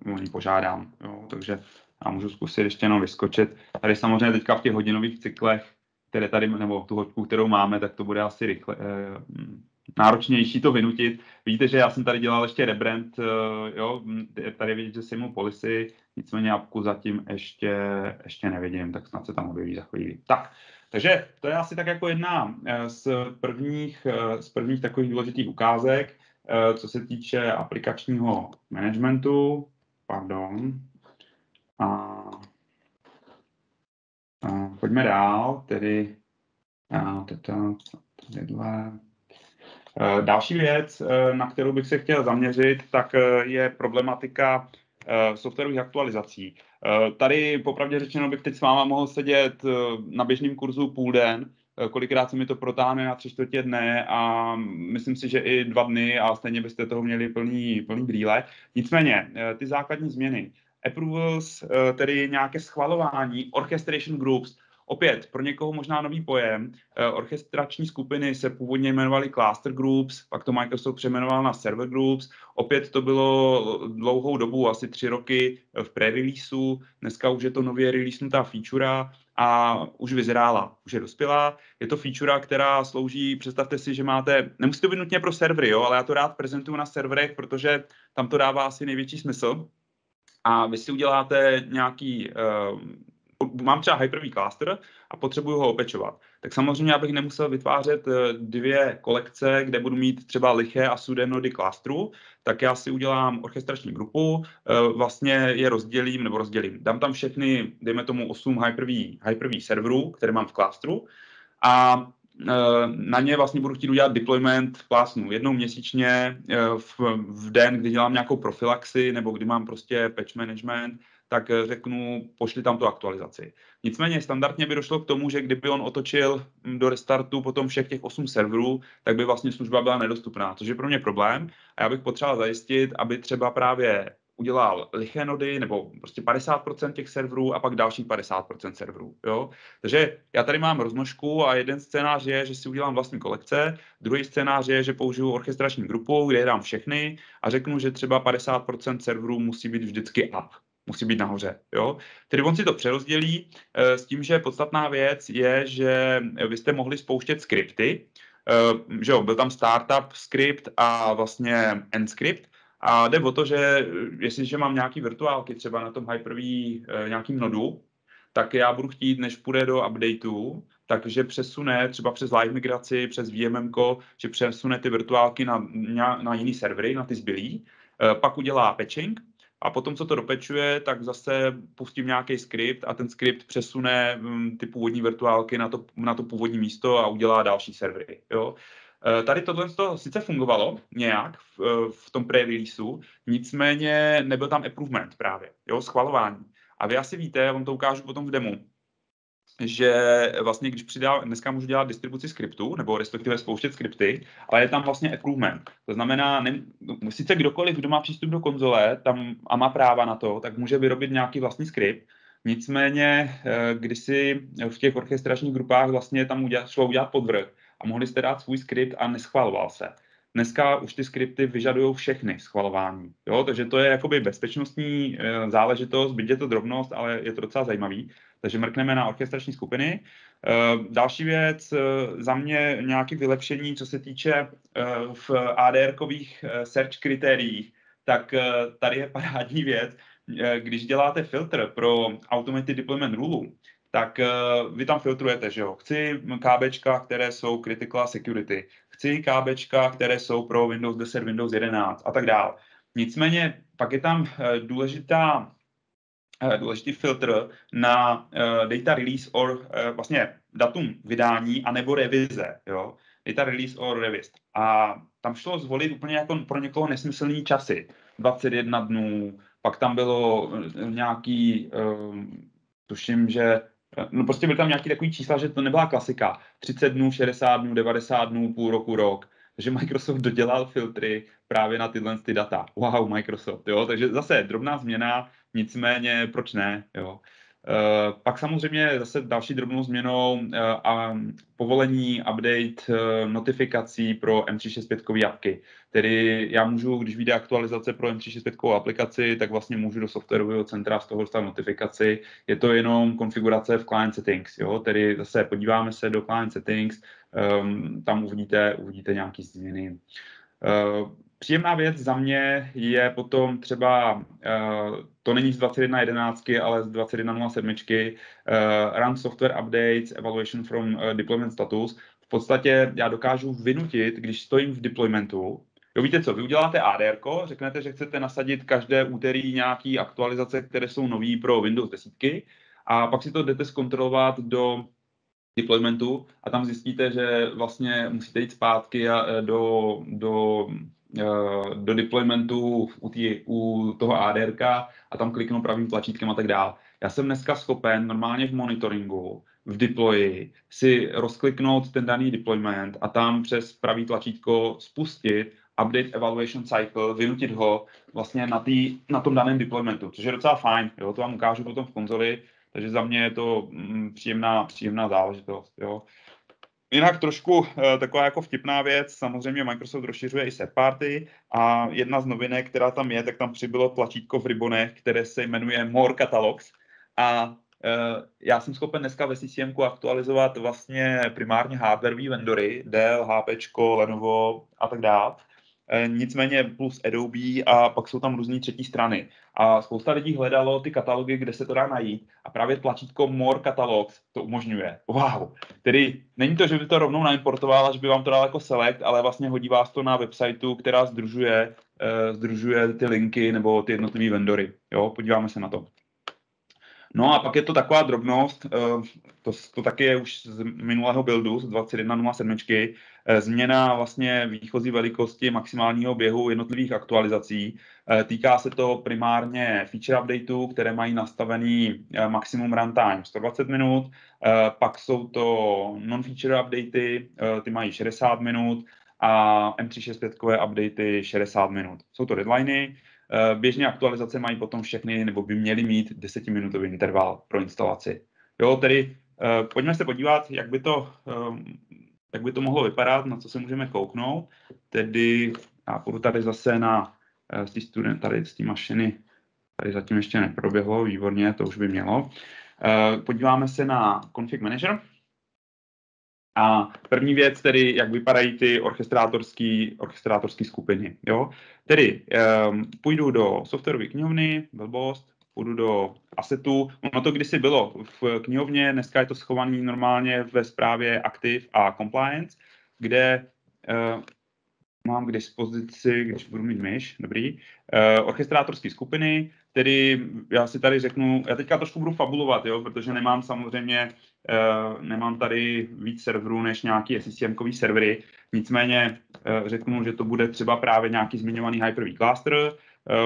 uh, o ní požádám. Jo, takže já můžu zkusit ještě jenom vyskočit. Tady samozřejmě teďka v těch hodinových cyklech které tady, nebo tu hoďku, kterou máme, tak to bude asi rychle, náročnější to vynutit. Vidíte, že já jsem tady dělal ještě rebrand, jo, tady vidět, že jsem policy, nicméně apku zatím ještě, ještě nevidím, tak snad se tam objeví za chvíli. Tak, takže to je asi tak jako jedna z prvních, z prvních takových důležitých ukázek, co se týče aplikačního managementu. Pardon. A, a pojďme dál, tedy a, další věc, na kterou bych se chtěl zaměřit, tak je problematika softwarových aktualizací. Tady popravdě řečeno bych teď s váma mohl sedět na běžném kurzu půl den, kolikrát se mi to protáhne na tři čtvrtě dne a myslím si, že i dva dny a stejně byste toho měli plný, plný brýle. Nicméně, ty základní změny approvals, eh, tedy nějaké schvalování, orchestration groups, Opět, pro někoho možná nový pojem. Eh, orchestrační skupiny se původně jmenovaly cluster groups, pak to Microsoft přejmenoval na server groups. Opět to bylo dlouhou dobu, asi tři roky v pre-releaseu. Dneska už je to nově releasenutá feature a už vyzrála, už je dospělá. Je to feature, která slouží, představte si, že máte, nemusí to být nutně pro servery, jo, ale já to rád prezentuju na serverech, protože tam to dává asi největší smysl a vy si uděláte nějaký, uh, mám třeba Hyper-V cluster a potřebuju ho opečovat. Tak samozřejmě, abych nemusel vytvářet eh, dvě kolekce, kde budu mít třeba liché a sudé nody klastru, tak já si udělám orchestrační grupu, uh, vlastně je rozdělím, nebo rozdělím. Dám tam všechny, dejme tomu 8 Hyper-V, Hyper-V serverů, které mám v klastru a Eh, na ně vlastně budu chtít udělat deployment plásnu jednou měsíčně eh, v, v den, kdy dělám nějakou profilaxi nebo kdy mám prostě patch management, tak eh, řeknu, pošli tam tu aktualizaci. Nicméně standardně by došlo k tomu, že kdyby on otočil hm, do restartu potom všech těch 8 serverů, tak by vlastně služba byla nedostupná, což je pro mě problém. A já bych potřeboval zajistit, aby třeba právě udělal liché nody nebo prostě 50% těch serverů a pak dalších 50% serverů. Jo? Takže já tady mám roznožku a jeden scénář je, že si udělám vlastní kolekce, druhý scénář je, že použiju orchestrační grupu, kde dám všechny a řeknu, že třeba 50% serverů musí být vždycky up musí být nahoře. Jo? Tedy on si to přerozdělí e, s tím, že podstatná věc je, že vy jste mohli spouštět skripty, e, že jo, byl tam startup script a vlastně end script a jde o to, že jestliže mám nějaký virtuálky třeba na tom Hyper-V e, nějakým nodu, tak já budu chtít, než půjde do updateu, takže přesune třeba přes live migraci, přes VMM, že přesune ty virtuálky na, na jiný servery, na ty zbylý, pak udělá patching a potom, co to dopečuje, tak zase pustím nějaký skript a ten skript přesune mm, ty původní virtuálky na to, na to původní místo a udělá další servery. Jo? Eh, tady tohle to sice fungovalo nějak v, eh, v tom pre-releaseu, nicméně nebyl tam improvement právě, jo, schvalování. A vy asi víte, já vám to ukážu potom v demo, že vlastně, když přidá, dneska můžu dělat distribuci skriptu, nebo respektive spouštět skripty, ale je tam vlastně improvement. To znamená, ne, sice kdokoliv, kdo má přístup do konzole tam a má práva na to, tak může vyrobit nějaký vlastní skript, Nicméně, eh, když si v těch orchestračních grupách vlastně tam udělat, šlo udělat podvrh, a mohli jste dát svůj skript a neschvaloval se. Dneska už ty skripty vyžadují všechny schvalování. Jo? Takže to je jakoby bezpečnostní e, záležitost, byť je to drobnost, ale je to docela zajímavý. Takže mrkneme na orchestrační skupiny. E, další věc, e, za mě nějaké vylepšení, co se týče v ADR-kových search kritériích, tak tady je parádní věc. Když děláte filtr pro Automated Deployment Rule, tak vy tam filtrujete, že jo. Chci KBčka, které jsou critical security. Chci KBčka, které jsou pro Windows 10, Windows 11 a tak dále. Nicméně pak je tam uh, důležitá uh, důležitý filtr na uh, data release or vlastně datum vydání a nebo revize, jo. Data release or revise. A tam šlo zvolit úplně jako pro někoho nesmyslný časy. 21 dnů, pak tam bylo nějaký, tuším, že No prostě byl tam nějaký takový čísla, že to nebyla klasika. 30 dnů, 60 dnů, 90 dnů, půl roku, rok. Takže Microsoft dodělal filtry právě na tyhle ty data. Wow, Microsoft, jo. Takže zase drobná změna, nicméně proč ne, jo. Uh, pak samozřejmě zase další drobnou změnou uh, a povolení update uh, notifikací pro M365 apky. Tedy já můžu, když vyjde aktualizace pro M365 aplikaci, tak vlastně můžu do softwarového centra z toho dostat notifikaci. Je to jenom konfigurace v client settings, jo? tedy zase podíváme se do client settings, um, tam uvidíte, uvidíte nějaké změny. Příjemná věc za mě je potom třeba, uh, to není z 21.11, ale z 21.07, uh, Run Software Updates, Evaluation from uh, Deployment Status. V podstatě já dokážu vynutit, když stojím v deploymentu, Jo, víte co, vy uděláte ADR, řeknete, že chcete nasadit každé úterý nějaký aktualizace, které jsou nové pro Windows 10, a pak si to jdete zkontrolovat do deploymentu a tam zjistíte, že vlastně musíte jít zpátky do, do Eh, do deploymentu u, tý, u toho ADR a tam kliknu pravým tlačítkem a tak dále. Já jsem dneska schopen normálně v monitoringu, v deployi si rozkliknout ten daný deployment a tam přes pravý tlačítko spustit update evaluation cycle, vynutit ho vlastně na, tý, na tom daném deploymentu, což je docela fajn, jo, to vám ukážu potom v konzoli, takže za mě je to mm, příjemná, příjemná záležitost. Jo. Jinak trošku uh, taková jako vtipná věc, samozřejmě Microsoft rozšiřuje i set party a jedna z novinek, která tam je, tak tam přibylo tlačítko v ribonech, které se jmenuje More Catalogs a uh, já jsem schopen dneska ve CCM aktualizovat vlastně primárně hardwareové vendory, Dell, HP, Lenovo a tak dále. Eh, nicméně plus Adobe a pak jsou tam různé třetí strany. A spousta lidí hledalo ty katalogy, kde se to dá najít a právě tlačítko More Catalogs to umožňuje. Wow. Tedy není to, že by to rovnou naimportoval, že by vám to dal jako select, ale vlastně hodí vás to na websiteu, která združuje, uh, združuje ty linky nebo ty jednotlivé vendory. Jo, podíváme se na to. No a pak je to taková drobnost, uh, to, to taky je už z minulého buildu, z 21.07, Eh, změna vlastně výchozí velikosti maximálního běhu jednotlivých aktualizací. Eh, týká se to primárně feature updateů, které mají nastavený eh, maximum runtime 120 minut, pak jsou to non-feature updaty, ty mají 60 minut a M365 updaty 60 minut. Jsou to deadliny, běžně aktualizace mají potom všechny, nebo by měly mít 10-minutový interval pro instalaci. Jo, tedy pojďme se podívat, jak by to jak by to mohlo vypadat, na co se můžeme kouknout. Tedy já půjdu tady zase na student, tady z té mašiny, tady zatím ještě neproběhlo, výborně, to už by mělo. Eh, podíváme se na config manager. A první věc tedy, jak vypadají ty orchestrátorské skupiny. Jo? Tedy um, půjdu do softwarové knihovny, blbost, půjdu do asetu. Ono to kdysi bylo v knihovně, dneska je to schované normálně ve zprávě Active a Compliance, kde uh, mám k dispozici, když budu mít myš, dobrý, uh, orchestrátorské skupiny, tedy já si tady řeknu, já teďka trošku budu fabulovat, jo, protože nemám samozřejmě, nemám tady víc serverů než nějaký SCCM servery, nicméně uh, řeknu, že to bude třeba právě nějaký zmiňovaný Hyper-V cluster,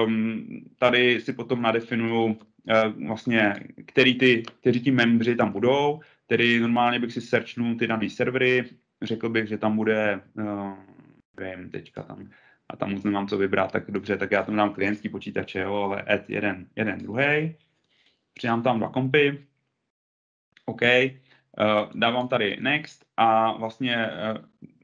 Um, tady si potom nadefinuju uh, vlastně, který ty, kteří ti membři tam budou, tedy normálně bych si searchnul ty dané servery, řekl bych, že tam bude, nevím, teďka tam, a tam už nemám co vybrat, tak dobře, tak já tam dám klientský počítače, jo, ale add jeden, jeden druhý, přidám tam dva kompy, OK, uh, dávám tady next a vlastně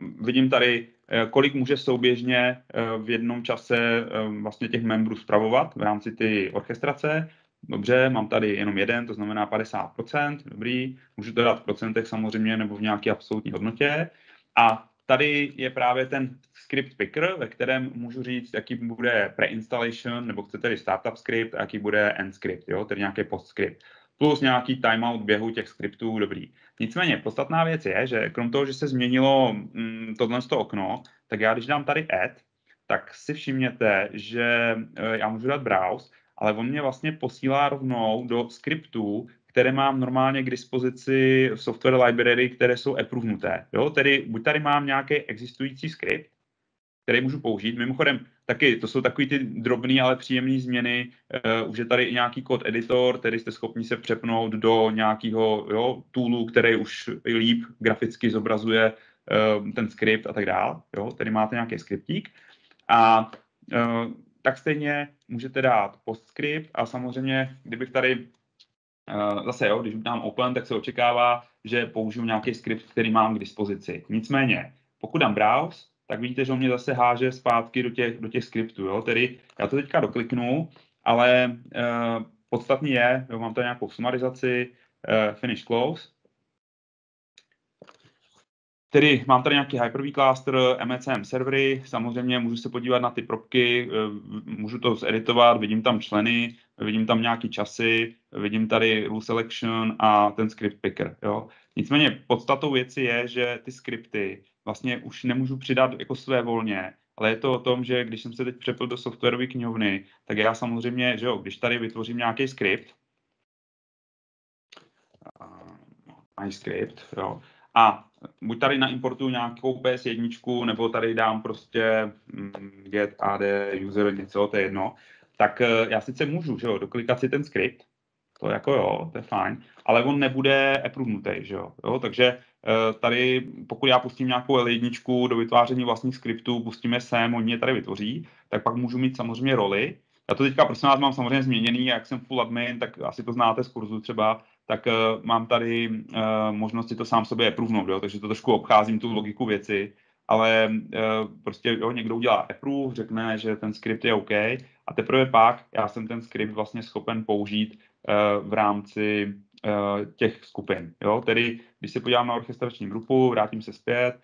uh, vidím tady Eh, kolik může souběžně eh, v jednom čase eh, vlastně těch membrů spravovat v rámci ty orchestrace. Dobře, mám tady jenom jeden, to znamená 50%, dobrý, můžu to dát v procentech samozřejmě nebo v nějaké absolutní hodnotě. A tady je právě ten script picker, ve kterém můžu říct, jaký bude pre-installation, nebo chcete-li startup script, a jaký bude end script, jo, tedy nějaký postscript plus nějaký timeout běhu těch skriptů, dobrý. Nicméně, podstatná věc je, že krom toho, že se změnilo mm, tohle okno, tak já když dám tady add, tak si všimněte, že e, já můžu dát browse, ale on mě vlastně posílá rovnou do skriptů, které mám normálně k dispozici v software library, které jsou approvenuté. Jo? Tedy buď tady mám nějaký existující skript, který můžu použít. Mimochodem, taky to jsou takový ty drobné, ale příjemné změny. Uh, už je tady i nějaký kód editor, který jste schopni se přepnout do nějakého jo, toolu, který už líp graficky zobrazuje uh, ten skript a tak dále. Jo, tedy máte nějaký skriptík. A uh, tak stejně můžete dát postscript a samozřejmě, kdybych tady zase jo, když dám open, tak se očekává, že použiju nějaký skript, který mám k dispozici. Nicméně, pokud dám browse, tak vidíte, že on mě zase háže zpátky do těch, do těch skriptů. Jo? Tedy já to teďka dokliknu, ale uh, podstatný je, jo, mám tady nějakou sumarizaci, uh, finish close, Tedy mám tady nějaký Hyper-V cluster, MECM servery, samozřejmě můžu se podívat na ty propky, eh, můžu to zeditovat, vidím tam členy, vidím tam nějaký časy, vidím tady rule selection a ten script picker. Jo. Nicméně podstatou věci je, že ty skripty vlastně už nemůžu přidat jako své volně, ale je to o tom, že když jsem se teď přepl do softwarové knihovny, tak já samozřejmě, že jo, když tady vytvořím nějaký skript, my script, jo, a buď tady naimportuju nějakou PS1, nebo tady dám prostě mm, get add user něco, to je jedno, tak eh, já sice můžu, že jo, doklikat si ten skript, to jako jo, to je fajn, ale on nebude approvenutý, že jo, jo takže eh, tady, pokud já pustím nějakou L1 do vytváření vlastních skriptů, pustíme sem, oni je tady vytvoří, tak pak můžu mít samozřejmě roli. Já to teďka prosím vás mám samozřejmě změněný, jak jsem full admin, tak asi to znáte z kurzu třeba, tak uh, mám tady uh, možnost si to sám sobě approvenout, jo? takže to trošku obcházím tu logiku věci, ale prostě jo, někdo udělá approve, řekne, že ten skript je OK a teprve pak já jsem ten skript vlastně schopen použít v rámci uh, těch skupin. Jo? Tedy, když se podívám na orchestrační grupu, vrátím se zpět,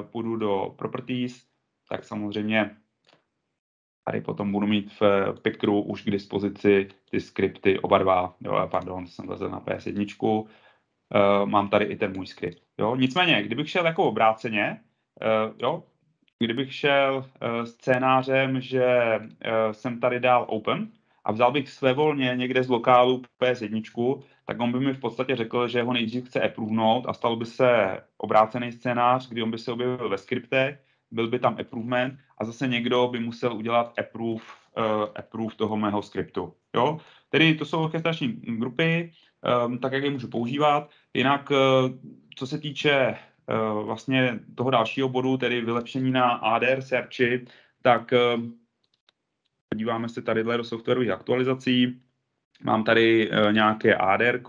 uh, půjdu do properties, tak samozřejmě Tady potom budu mít v Picru už k dispozici ty skripty oba dva. Jo, pardon, jsem vezl na PS1. Uh, eh, mám tady i ten můj skript. Jo. Nicméně, kdybych šel jako obráceně, jo, kdybych šel scénářem, že jsem tady dal open a vzal bych svévolně někde z lokálu PS1, tak on by mi v podstatě řekl, že ho nejdřív chce approvenout a stalo by se obrácený scénář, kdy on by se objevil ve skriptech byl by tam approvement a zase někdo by musel udělat approve, uh, approve toho mého skriptu. Jo? Tedy to jsou orchestrační grupy, um, tak jak je můžu používat. Jinak, uh, co se týče uh, vlastně toho dalšího bodu, tedy vylepšení na ADR searchi, tak uh, podíváme se tady do softwarových aktualizací. Mám tady uh, nějaké ADR,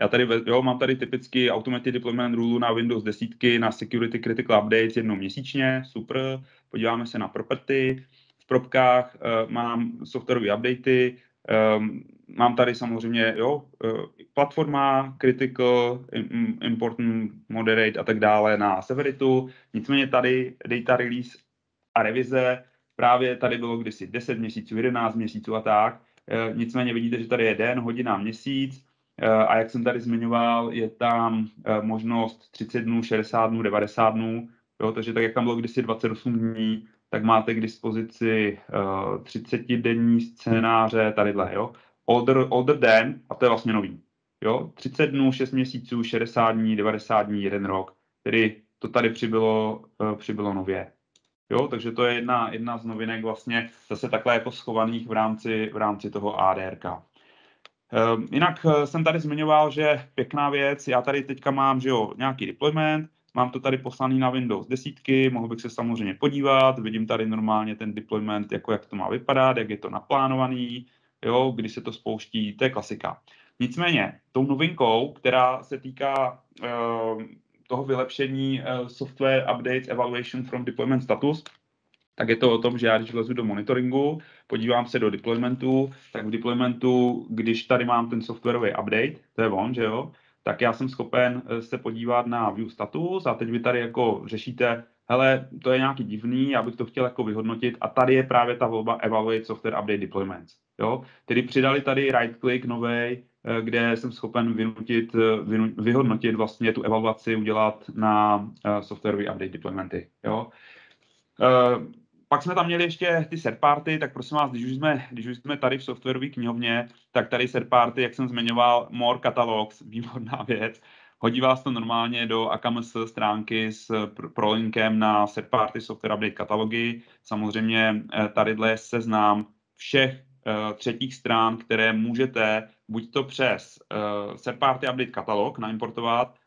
já tady jo, mám tady typicky Automated Deployment Rule na Windows 10 na Security Critical Updates jednou měsíčně, super. Podíváme se na property. V propkách uh, mám softwarové updaty, um, mám tady samozřejmě jo, uh, platforma, critical, important, moderate a tak dále na severitu. Nicméně tady data release a revize, právě tady bylo kdysi 10 měsíců, 11 měsíců a tak. Uh, nicméně vidíte, že tady je den, hodina, měsíc Eh, a jak jsem tady zmiňoval, je tam eh, možnost 30 dnů, 60 dnů, 90 dnů. Jo, takže tak, jak tam bylo kdysi 28 dní, tak máte k dispozici uh, 30-denní scénáře tadyhle, jo. Older, older den, a to je vlastně nový. Jo, 30 dnů, 6 měsíců, 60 dní, 90 dní, jeden rok. Tedy to tady přibylo, přibylo nově. Jo, takže to je jedna, jedna z novinek vlastně zase takhle jako schovaných v rámci, v rámci toho ADRK. Ehm, jinak eh, jsem tady zmiňoval, že pěkná věc, já tady teďka mám že jo, nějaký deployment, mám to tady poslaný na Windows desítky, mohl bych se samozřejmě podívat, vidím tady normálně ten deployment, jako jak to má vypadat, jak je to naplánovaný, jo, kdy se to spouští, to je klasika. Nicméně, tou novinkou, která se týká uh, toho vylepšení uh, software updates evaluation from deployment status, tak je to o tom, že já když vlezu do monitoringu, podívám se do deploymentu, tak v deploymentu, když tady mám ten softwarový update, to je on, že jo, tak já jsem schopen eh, se podívat na view status a teď vy tady jako řešíte, hele, to je nějaký divný, já bych to chtěl jako vyhodnotit a tady je právě ta volba Evaluate Software Update Deployments. Jo? Tedy přidali tady right click novej, eh, kde jsem schopen vynutit, eh, vyhodnotit vlastně tu evaluaci, udělat na softwarový update deploymenty. Jo? pak jsme tam měli ještě ty set party, tak prosím vás, když už jsme, když už jsme tady v softwarové knihovně, tak tady set party, jak jsem zmiňoval, more catalogs, výborná věc. Hodí vás to normálně do AKMS stránky s prolinkem na set party software update katalogy. Samozřejmě eh, tadyhle je seznám všech třetích stran, které můžete buď to přes uh, set party update katalog naimportovat,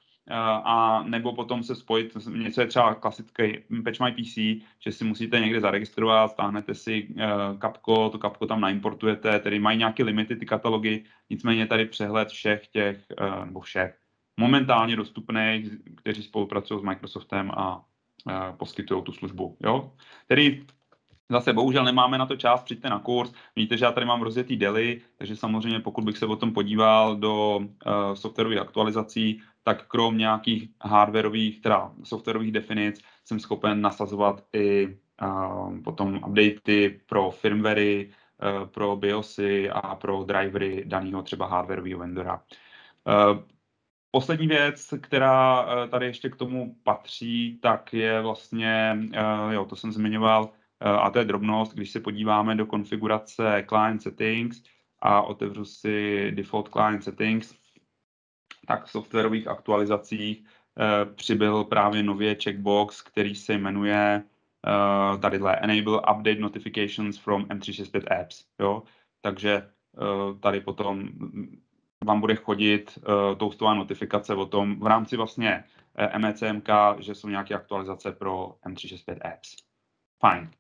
a nebo potom se spojit, něco je třeba klasický Patch My PC, že si musíte někde zaregistrovat, stáhnete si kapko, to kapko tam naimportujete, tedy mají nějaké limity ty katalogy, nicméně tady přehled všech těch, nebo všech, momentálně dostupných, kteří spolupracují s Microsoftem a poskytují tu službu. Jo? Tedy Zase bohužel nemáme na to čas, přijďte na kurz. Vidíte, že já tady mám rozjetý deli, takže samozřejmě pokud bych se o tom podíval do uh, softwarových aktualizací, tak krom nějakých hardwareových, teda softwarových definic, jsem schopen nasazovat i uh, potom updaty pro firmwary, uh, pro BIOSy a pro drivery daného třeba hardwareového vendora. Uh, Poslední věc, která tady ještě k tomu patří, tak je vlastně, jo, to jsem zmiňoval, a to je drobnost, když se podíváme do konfigurace client settings a otevřu si default client settings, tak v softwarových aktualizacích eh, přibyl právě nově checkbox, který se jmenuje uh, tadyhle Enable Update Notifications from M365 Apps. Jo? Takže tady potom vám bude chodit toastová notifikace o tom v rámci vlastně MECMK, že jsou nějaké aktualizace pro M365 Apps. Fajn.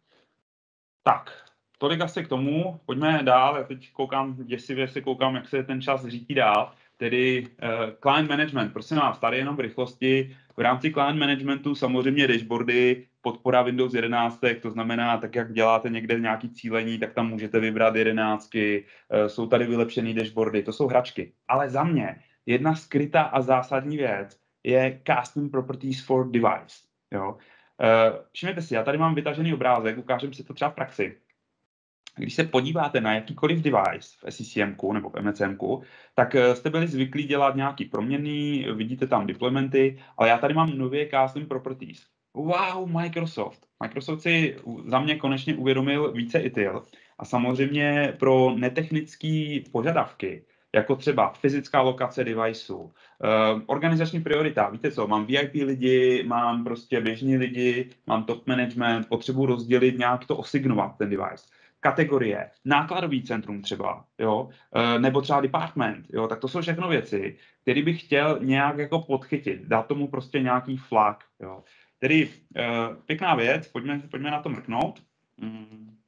Tak, tolik asi k tomu. Pojďme dál. Já teď koukám, děsivě se koukám, jak se ten čas řítí dál. Tedy uh, client management. Prosím vás, tady jenom v rychlosti. V rámci client managementu samozřejmě dashboardy, podpora Windows 11, to znamená, tak jak děláte někde nějaký cílení, tak tam můžete vybrat jedenáctky, uh, jsou tady vylepšené dashboardy, to jsou hračky. Ale za mě jedna skrytá a zásadní věc je custom properties for device. Jo? Uh, všimněte si, já tady mám vytažený obrázek, ukážem si to třeba v praxi. Když se podíváte na jakýkoliv device v SCCM nebo v MCM, tak eh, jste byli zvyklí dělat nějaký proměny, vidíte tam deploymenty, ale já tady mám nově custom properties. Wow, Microsoft. Microsoft si za mě konečně uvědomil více ITIL a samozřejmě pro netechnické požadavky jako třeba fyzická lokace deviceu, uh, organizační priorita, víte co, mám VIP lidi, mám prostě běžní lidi, mám top management, potřebuji rozdělit, nějak to osignovat, ten device. Kategorie, nákladový centrum třeba, jo, uh, nebo třeba department, jo, tak to jsou všechno věci, které bych chtěl nějak jako podchytit, dát tomu prostě nějaký flag, jo. Tedy uh, pěkná věc, pojďme, pojďme na to mrknout. Mm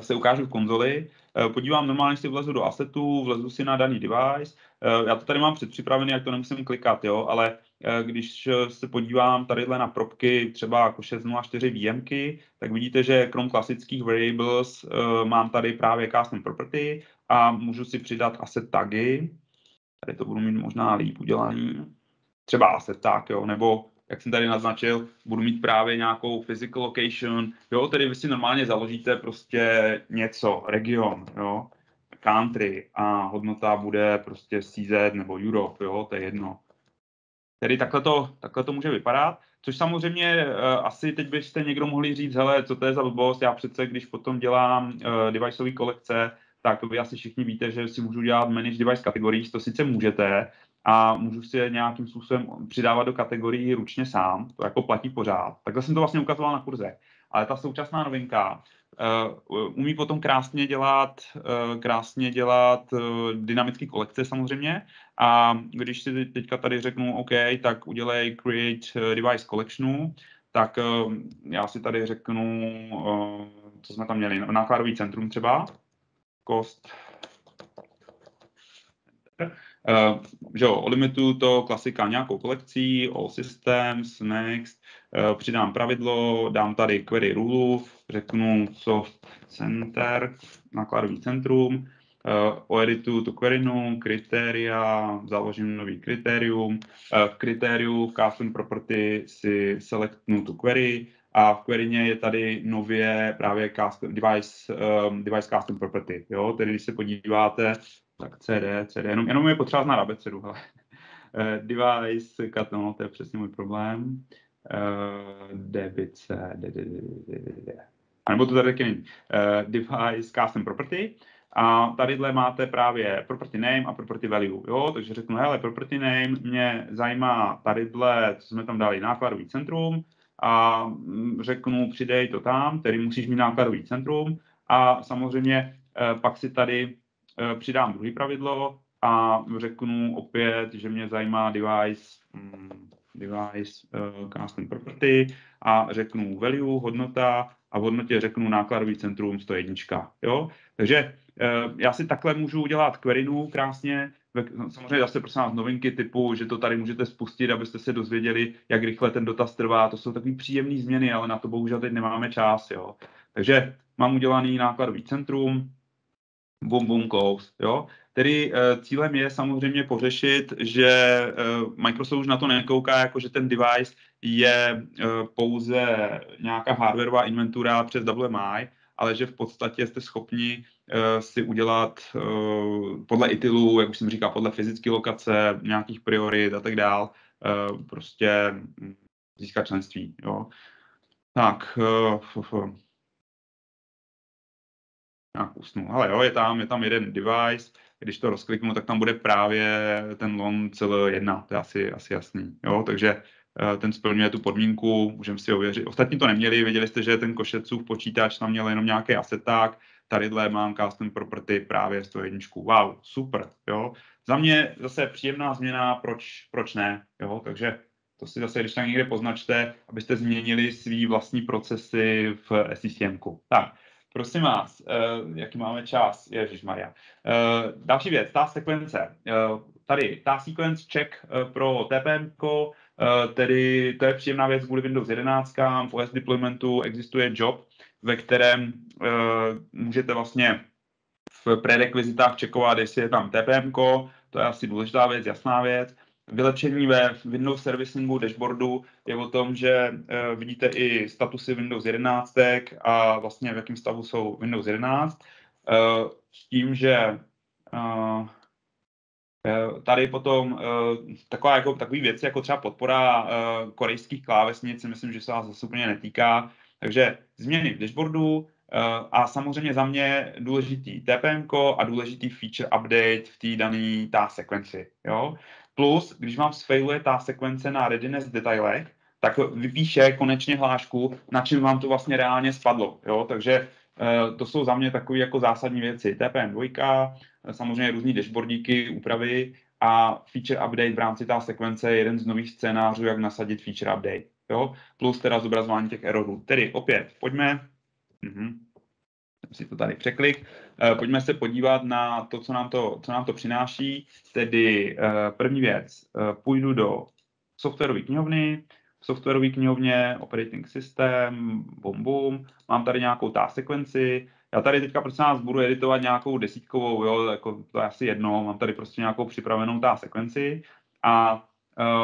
se ukážu v konzoli, eh, podívám normálně, si vlezu do assetu, vlezu si na daný device, eh, já to tady mám předpřipravený, jak to nemusím klikat, jo, ale eh, když se podívám tadyhle na propky, třeba jako 604 VMky, tak vidíte, že krom klasických variables mám tady právě custom property a můžu si přidat asset tagy, tady to budu mít možná líp udělaný, třeba asset tag, jo, nebo jak jsem tady naznačil, budu mít právě nějakou physical location, jo, tedy vy si normálně založíte prostě něco, region, jo, country a hodnota bude prostě CZ nebo Europe, jo, to je jedno. Tedy takhle to, takhle to může vypadat, což samozřejmě uh, asi teď byste někdo mohli říct, hele, co to je za blbost, já přece, když potom dělám uh, deviceové kolekce, tak vy asi všichni víte, že si můžu dělat manage device kategorii, to sice můžete, a můžu si je nějakým způsobem přidávat do kategorií ručně sám, to jako platí pořád. Takhle jsem to vlastně ukazoval na kurze. Ale ta současná novinka uh, umí potom krásně dělat, uh, krásně dělat uh, dynamické kolekce samozřejmě. A když si teďka tady řeknu OK, tak udělej create device collectionu, tak uh, já si tady řeknu, uh, co jsme tam měli, nákladový centrum třeba, cost Uh, že jo, olimituju to klasika nějakou kolekcí, all systems, next, uh, přidám pravidlo, dám tady query rule, řeknu soft center, nákladový centrum, uh, oedituju tu querynu, kritéria, založím nový kritérium, v kritériu v custom property si selectnu tu query, a v queryně je tady nově právě custom, device, um, device custom property. Jo? Tedy když se podíváte, tak CD, CD, jenom, jenom je potřeba znát abecedu, hele. Uh, device, kat, no, to je přesně můj problém. Uh, de, de. A nebo to tady taky není. Uh, device custom property. A tadyhle máte právě property name a property value. Jo? Takže řeknu, hele, property name mě zajímá tadyhle, co jsme tam dali, nákladový centrum a mm, řeknu, přidej to tam, tedy musíš mít nákladový centrum a samozřejmě pak si tady Eh, přidám druhý pravidlo, a řeknu opět, že mě zajímá device, um, device uh, custom property a řeknu value, hodnota a v hodnotě řeknu nákladový centrum 101. Jo? Takže uh, já si takhle můžu udělat querynu krásně, samozřejmě zase prosím vás novinky typu, že to tady můžete spustit, abyste se dozvěděli, jak rychle ten dotaz trvá. To jsou takové příjemné změny, ale na to bohužel teď nemáme čas. Jo. Takže mám udělaný nákladový centrum, boom, boom, close. Jo. Tedy e, cílem je samozřejmě pořešit, že e, Microsoft už na to nekouká, jako že ten device je e, pouze nějaká hardwareová inventura přes WMI, ale že v podstatě jste schopni si udělat podle ITILu, jak už jsem říkal, podle fyzické lokace, nějakých priorit a tak dál, prostě získat členství. Jo. Tak, nějak usnu. Ale jo, je tam, je tam jeden device, když to rozkliknu, tak tam bude právě ten LON celý jedna, to je asi, asi jasný. Jo, takže Eh, ten splňuje tu podmínku, můžeme si ověřit. Ostatní to neměli, věděli jste, že ten košecův počítač tam měl jenom nějaký aseták, tadyhle mám custom property právě 101. Wow, super, jo. Za mě zase příjemná změna, proč, proč ne, jo, takže to si zase, když tam někde poznačte, abyste změnili svý vlastní procesy v SCCM. Tak, prosím vás, uh, jaký máme čas? Ježíš Maria. Uh, další věc, ta sekvence. Uh, tady, ta sequence check uh, pro TPM, Eh, tedy to je příjemná věc kvůli Windows 11. V OS deploymentu existuje job, ve kterém uh, můžete vlastně v prerekvizitách čekovat, jestli je tam TPM, to je asi důležitá věc, jasná věc. Vylepšení ve Windows Servicingu dashboardu je o tom, že uh, vidíte i statusy Windows 11 a vlastně v jakém stavu jsou Windows 11. Uh, s tím, že Eh, tady potom eh, taková, jako, takový věci, jako třeba podpora eh, korejských klávesnic, myslím, že se vás zase úplně netýká. Takže změny v dashboardu a samozřejmě za mě důležitý TPM a důležitý feature update v té dané ta sekvenci. Jo? Plus, když vám sfailuje ta sekvence na readiness detailech, tak vypíše konečně hlášku, na čem vám to vlastně reálně spadlo. Jo? Takže to jsou za mě takové jako zásadní věci. TPM 2, samozřejmě různý dashboardíky, úpravy a feature update v rámci té sekvence je jeden z nových scénářů, jak nasadit feature update. Jo? Plus teda zobrazování těch errorů. Tedy opět, pojďme, mhm. Si to tady překlik, uh, pojďme se podívat na to, co nám to, co nám to přináší. Tedy uh, první věc, uh, půjdu do softwarové knihovny, v softwarové knihovně operating system, bum bum, mám tady nějakou task sekvenci, já tady teďka prostě nás budu editovat nějakou desítkovou, jo, jako to je asi jedno, mám tady prostě nějakou připravenou ta sekvenci. A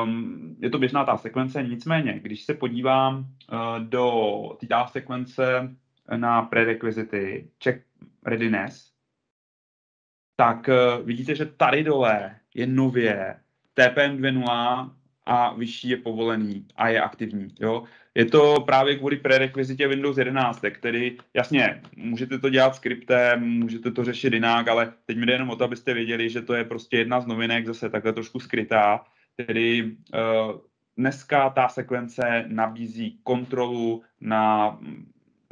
um, je to běžná ta sekvence, nicméně, když se podívám uh, do té ta sekvence na prerequisity, check readiness, tak uh, vidíte, že tady dole je nově TPM 2.0 a vyšší je povolený a je aktivní. Jo? Je to právě kvůli prerekvizitě Windows 11, který, jasně, můžete to dělat skriptem, můžete to řešit jinak, ale teď mi jde jenom o to, abyste věděli, že to je prostě jedna z novinek, zase takhle trošku skrytá, tedy uh, dneska ta sekvence nabízí kontrolu na,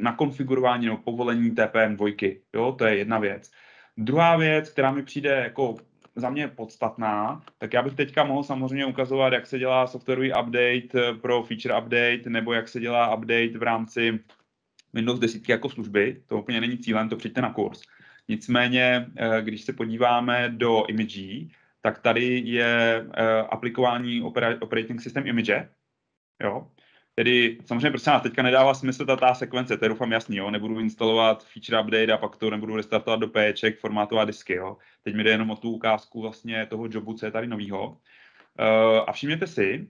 na konfigurování nebo povolení TPM 2. Jo, to je jedna věc. Druhá věc, která mi přijde jako za mě podstatná, tak já bych teďka mohl samozřejmě ukazovat, jak se dělá softwarový update eh, pro feature update, nebo jak se dělá update v rámci Windows 10 jako služby. To úplně není cílem, to přijďte na kurz. Nicméně, eh, když se podíváme do image, tak tady je eh, aplikování operating system image. Jo? Tedy samozřejmě prostě nás teďka nedává smysl ta, ta sekvence, to je doufám jasný, jo? nebudu instalovat feature update a pak to nebudu restartovat do péček, formátovat disky. Jo? Teď mi jde jenom o tu ukázku vlastně toho jobu, co je tady novýho. Uh, a všimněte si,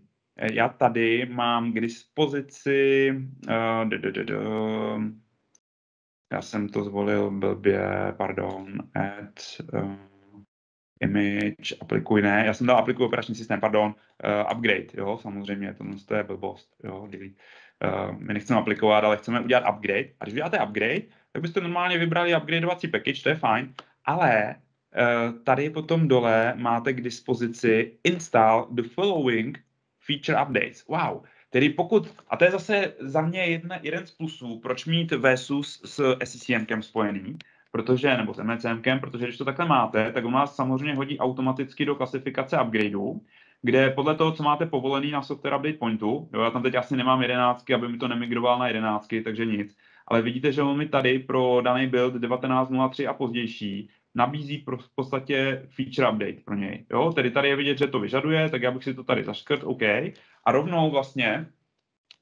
já tady mám k dispozici, uh, d, d, d, d, já jsem to zvolil blbě, pardon, add, uh, image, aplikuj, ne, já jsem dal aplikuj operační systém, pardon, uh, upgrade, jo, samozřejmě, to je blbost, jo, delete. Uh, my nechceme aplikovat, ale chceme udělat upgrade. A když uděláte upgrade, tak byste normálně vybrali upgradeovací package, to je fajn, ale uh, tady potom dole máte k dispozici install the following feature updates. Wow, Tedy pokud, a to je zase za mě jedna, jeden z plusů, proč mít Vesus s SCCM spojený, protože, nebo s MCMkem, protože když to takhle máte, tak u nás samozřejmě hodí automaticky do klasifikace upgradeů, kde podle toho, co máte povolený na software update pointu, jo, já tam teď asi nemám jedenáctky, aby mi to nemigroval na jedenáctky, takže nic, ale vidíte, že on mi tady pro daný build 19.03 a pozdější nabízí pro, v podstatě feature update pro něj. Jo? Tedy tady je vidět, že to vyžaduje, tak já bych si to tady zaškrt, OK. A rovnou vlastně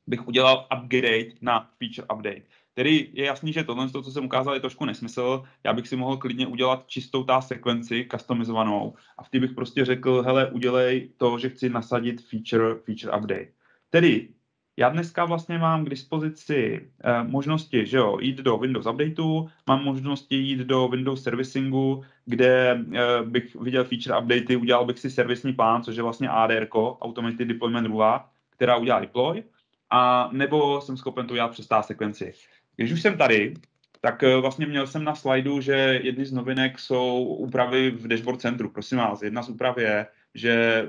bych udělal upgrade na feature update. Tedy je jasný, že tohle, co jsem ukázal, je trošku nesmysl. Já bych si mohl klidně udělat čistou ta sekvenci, customizovanou, a v té bych prostě řekl, hele, udělej to, že chci nasadit feature, feature update. Tedy já dneska vlastně mám k dispozici eh, možnosti, že jo, jít do Windows Updateu, mám možnosti jít do Windows Servicingu, kde eh, bych viděl feature updatey, udělal bych si servisní plán, což je vlastně ADR, Automated Deployment Rule, která udělá deploy, a nebo jsem schopen to udělat přes ta sekvenci. Když už jsem tady, tak eh, vlastně měl jsem na slajdu, že jedny z novinek jsou úpravy v dashboard centru. Prosím vás, jedna z úprav je, že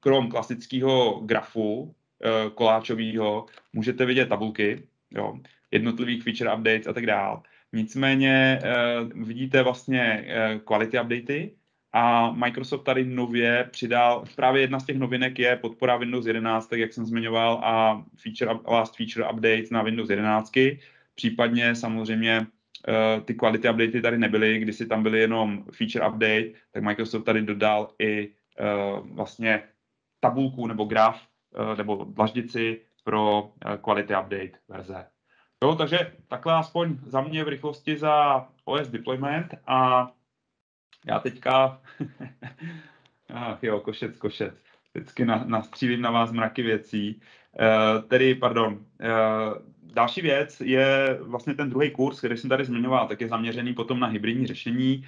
krom klasického grafu eh, koláčového můžete vidět tabulky, jo, jednotlivých feature updates a tak dále. Nicméně uh, vidíte vlastně uh, quality updaty a Microsoft tady nově přidal, právě jedna z těch novinek je podpora Windows 11, tak jak jsem zmiňoval, a feature, last feature update na Windows 11. Případně samozřejmě uh, ty quality updaty tady nebyly, když si tam byly jenom feature update, tak Microsoft tady dodal i uh, vlastně tabulku nebo graf uh, nebo dlaždici pro quality update verze. Jo, takže takhle aspoň za mě v rychlosti za OS deployment a já teďka, ach jo, košec, košec, vždycky na, nastřílím na vás mraky věcí. Uh, tedy, pardon, uh, další věc je vlastně ten druhý kurz, který jsem tady zmiňoval, tak je zaměřený potom na hybridní řešení.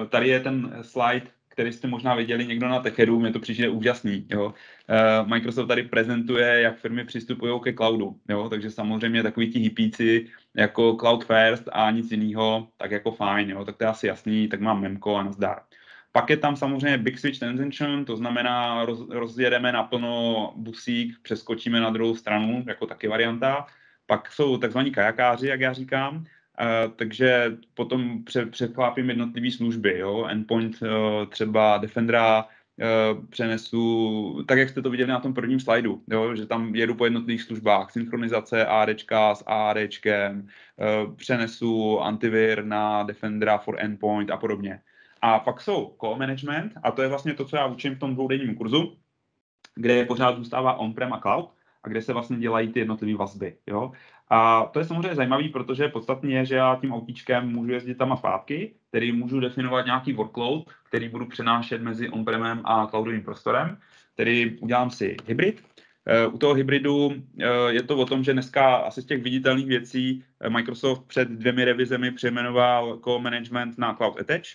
Uh, tady je ten slide, který jste možná viděli někdo na Techeru, mě to přijde úžasný. Jo. Uh, Microsoft tady prezentuje, jak firmy přistupují ke cloudu. Jo. Takže samozřejmě takový ti hippíci jako cloud first a nic jiného, tak jako fajn. Jo. Tak to je asi jasný, tak mám memko a nazdar. Pak je tam samozřejmě Big Switch Transition, to znamená roz, rozjedeme naplno busík, přeskočíme na druhou stranu, jako taky varianta. Pak jsou takzvaní kajakáři, jak já říkám, uh, takže potom pře, jednotlivé služby, jo? endpoint uh, třeba Defendera, uh, přenesu, tak jak jste to viděli na tom prvním slajdu, jo? že tam jedu po jednotlivých službách, synchronizace ADčka s ADčkem, uh, přenesu antivir na Defendera for endpoint a podobně. A pak jsou call management, a to je vlastně to, co já učím v tom dvoudenním kurzu, kde pořád zůstává on-prem a cloud a kde se vlastně dělají ty jednotlivé vazby. Jo? A to je samozřejmě zajímavé, protože podstatně je, že já tím autíčkem můžu jezdit tam a zpátky, který můžu definovat nějaký workload, který budu přenášet mezi on-premem a cloudovým prostorem, tedy udělám si hybrid. Eh, u toho hybridu eh, je to o tom, že dneska asi z těch viditelných věcí eh, Microsoft před dvěmi revizemi přejmenoval co-management na Cloud Attach,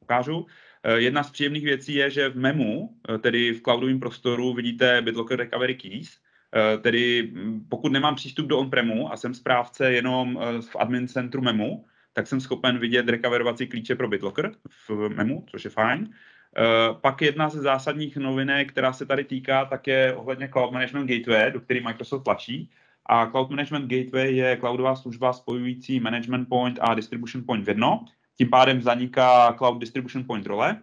ukážu. Jedna z příjemných věcí je, že v MEMu, tedy v cloudovém prostoru, vidíte BitLocker Recovery Keys, tedy mm, pokud nemám přístup do on-premu a jsem správce jenom eh, v admin centru MEMu, tak jsem schopen vidět recoverovací klíče pro BitLocker v MEMu, což je fajn. Uh, pak jedna ze zásadních novinek, která se tady týká, tak je ohledně Cloud Management Gateway, do který Microsoft tlačí. A Cloud Management Gateway je cloudová služba spojující Management Point a Distribution Point v jedno. Tím pádem zaniká Cloud Distribution Point role.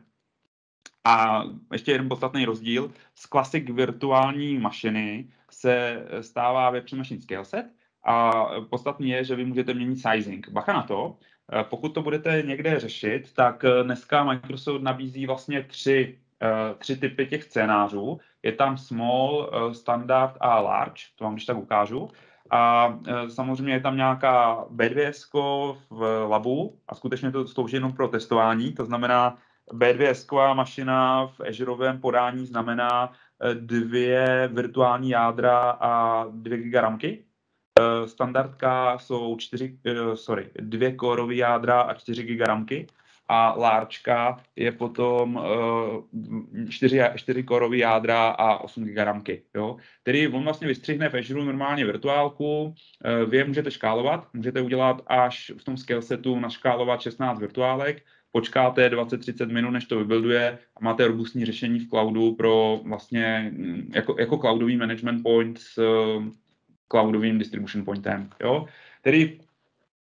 A ještě jeden podstatný rozdíl. Z klasik virtuální mašiny se stává Web Machine Scaleset a podstatný je, že vy můžete měnit sizing. Bacha na to, eh, pokud to budete někde řešit, tak eh, dneska Microsoft nabízí vlastně tři, eh, tři typy těch scénářů. Je tam small, standard a large, to vám když tak ukážu. A samozřejmě je tam nějaká B2S v labu a skutečně to slouží jenom pro testování, to znamená B2S mašina v Azureovém podání znamená dvě virtuální jádra a dvě gigaramky. Eh, standardka jsou čtyři, eh, sorry, dvě kórové jádra a čtyři gigaramky a larčka je potom čtyři, čtyři kórové jádra a 8 gigaramky. Jo? Tedy on vlastně vystřihne v Azure normálně virtuálku, vy je můžete škálovat, můžete udělat až v tom skillsetu naškálovat 16 virtuálek, počkáte 20-30 minut, než to vybuilduje a máte robustní řešení v cloudu pro vlastně mm, jako, jako cloudový management point s uh, cloudovým distribution pointem. Jo? Tedy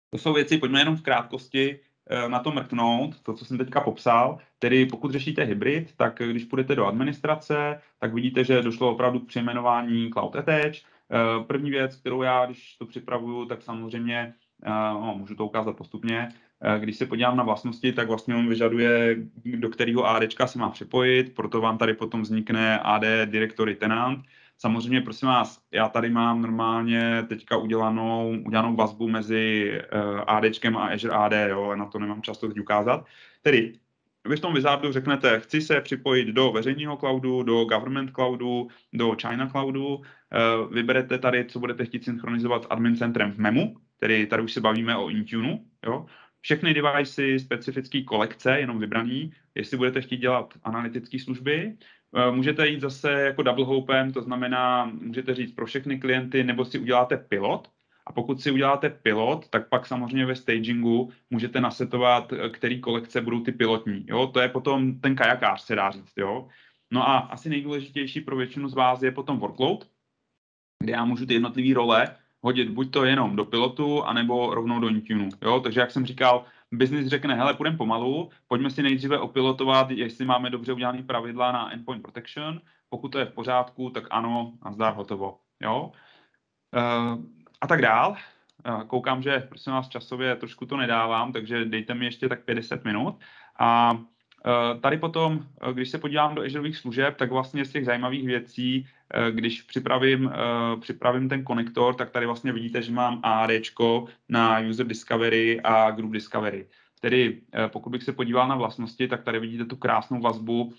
to jsou věci, pojďme jenom v krátkosti, eh, na to mrknout, to, co jsem teďka popsal, tedy pokud řešíte hybrid, tak když půjdete do administrace, tak vidíte, že došlo opravdu k přejmenování Cloud Attach. Eh, první věc, kterou já, když to připravuju, tak samozřejmě, no, můžu to ukázat postupně, když se podívám na vlastnosti, tak vlastně on vyžaduje, do kterého AD se má připojit, proto vám tady potom vznikne AD Directory Tenant, Samozřejmě, prosím vás, já tady mám normálně teďka udělanou, udělanou vazbu mezi uh, ADčkem a Azure AD, jo, na to nemám často teď ukázat. Tedy vy v tom Wizardu řeknete, chci se připojit do veřejného cloudu, do government cloudu, do China cloudu, uh, vyberete tady, co budete chtít synchronizovat s admin centrem v MEMu, tedy tady už se bavíme o Intune, jo. Všechny devicey, specifické kolekce, jenom vybraný, jestli budete chtít dělat analytické služby, Eh, můžete jít zase jako double hopem, to znamená, můžete říct pro všechny klienty, nebo si uděláte pilot, a pokud si uděláte pilot, tak pak samozřejmě ve stagingu můžete nasetovat, eh, který kolekce budou ty pilotní. Jo? To je potom ten kajakář, se dá říct. Jo? No a asi nejdůležitější pro většinu z vás je potom workload, kde já můžu ty jednotlivé role hodit buď to jenom do pilotu, anebo rovnou do Intune. Jo? Takže jak jsem říkal, Business řekne, hele, půjdeme pomalu, pojďme si nejdříve opilotovat, jestli máme dobře udělané pravidla na endpoint protection. Pokud to je v pořádku, tak ano, a zdár hotovo. Jo? Uh, a tak dál. Uh, koukám, že prosím vás časově trošku to nedávám, takže dejte mi ještě tak 50 minut. A tady potom, když se podívám do Azureových služeb, tak vlastně z těch zajímavých věcí, když připravím, připravím ten konektor, tak tady vlastně vidíte, že mám AD na User Discovery a Group Discovery. Tedy pokud bych se podíval na vlastnosti, tak tady vidíte tu krásnou vazbu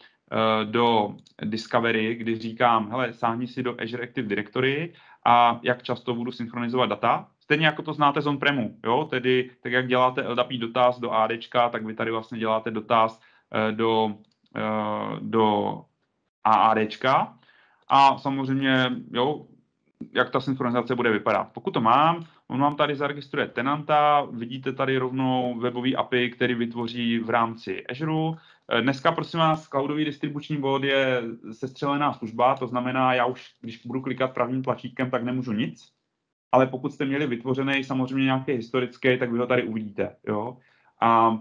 do Discovery, kdy říkám, hele, sáhni si do Azure Active Directory a jak často budu synchronizovat data. Stejně jako to znáte z on-premu, jo? tedy tak jak děláte LDAP dotaz do AD, tak vy tady vlastně děláte dotaz do, do AADčka a samozřejmě, jo, jak ta synchronizace bude vypadat. Pokud to mám, on vám tady zaregistruje tenanta, vidíte tady rovnou webový API, který vytvoří v rámci Azure. Dneska, prosím vás, cloudový distribuční bod je sestřelená služba, to znamená, já už, když budu klikat pravým tlačítkem, tak nemůžu nic, ale pokud jste měli vytvořený samozřejmě nějaký historický, tak vy ho tady uvidíte. Jo? A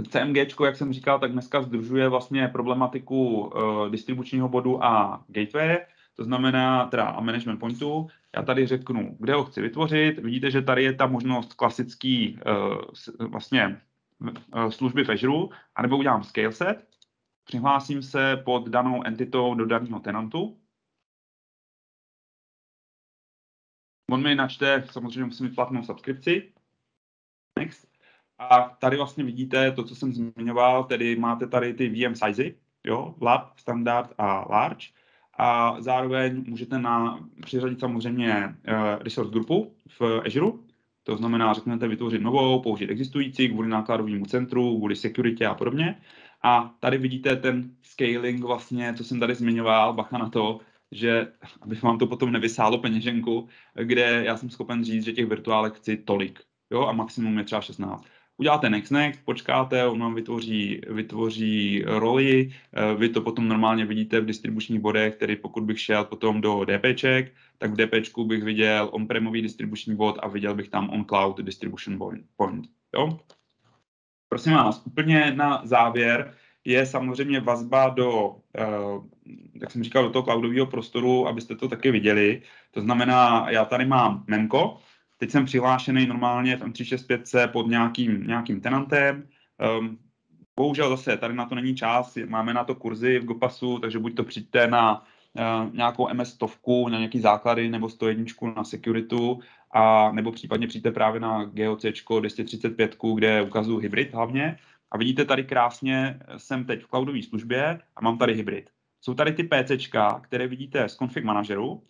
CMG, jak jsem říkal, tak dneska združuje vlastně problematiku uh, distribučního bodu a gateway, to znamená teda a management pointu. Já tady řeknu, kde ho chci vytvořit. Vidíte, že tady je ta možnost klasický uh, vlastně uh, služby v Azure, anebo udělám scale set, přihlásím se pod danou entitou do daného tenantu. On mi načte, samozřejmě musím mít platnou subskripci. Next. A tady vlastně vidíte to, co jsem zmiňoval, tedy máte tady ty VM sizey, jo, lab, standard a large. A zároveň můžete na, přiřadit samozřejmě uh, resource grupu v Azure, to znamená, řeknete vytvořit novou, použít existující kvůli nákladovému centru, kvůli security a podobně. A tady vidíte ten scaling vlastně, co jsem tady zmiňoval, bacha na to, že, aby vám to potom nevysálo peněženku, kde já jsem schopen říct, že těch virtuálek chci tolik, jo, a maximum je třeba 16 uděláte next next, počkáte, on vám vytvoří, vytvoří roli, eh, vy to potom normálně vidíte v distribučních bodech, tedy pokud bych šel potom do DPček, tak v DPčku bych viděl on-premový distribuční bod a viděl bych tam on-cloud distribution point. Jo? Prosím vás, úplně na závěr je samozřejmě vazba do, eh, jak jsem říkal, do toho cloudového prostoru, abyste to taky viděli. To znamená, já tady mám Memko, Teď jsem přihlášený normálně v M365 pod nějakým, nějakým tenantem. Um, bohužel zase tady na to není čas, máme na to kurzy v GoPasu, takže buď to přijďte na uh, nějakou MS stovku, na nějaký základy, nebo 101 na security, a nebo případně přijďte právě na GOC 235, kde ukazuju hybrid hlavně. A vidíte tady krásně, jsem teď v cloudové službě a mám tady hybrid. Jsou tady ty PCčka, které vidíte z config manažeru,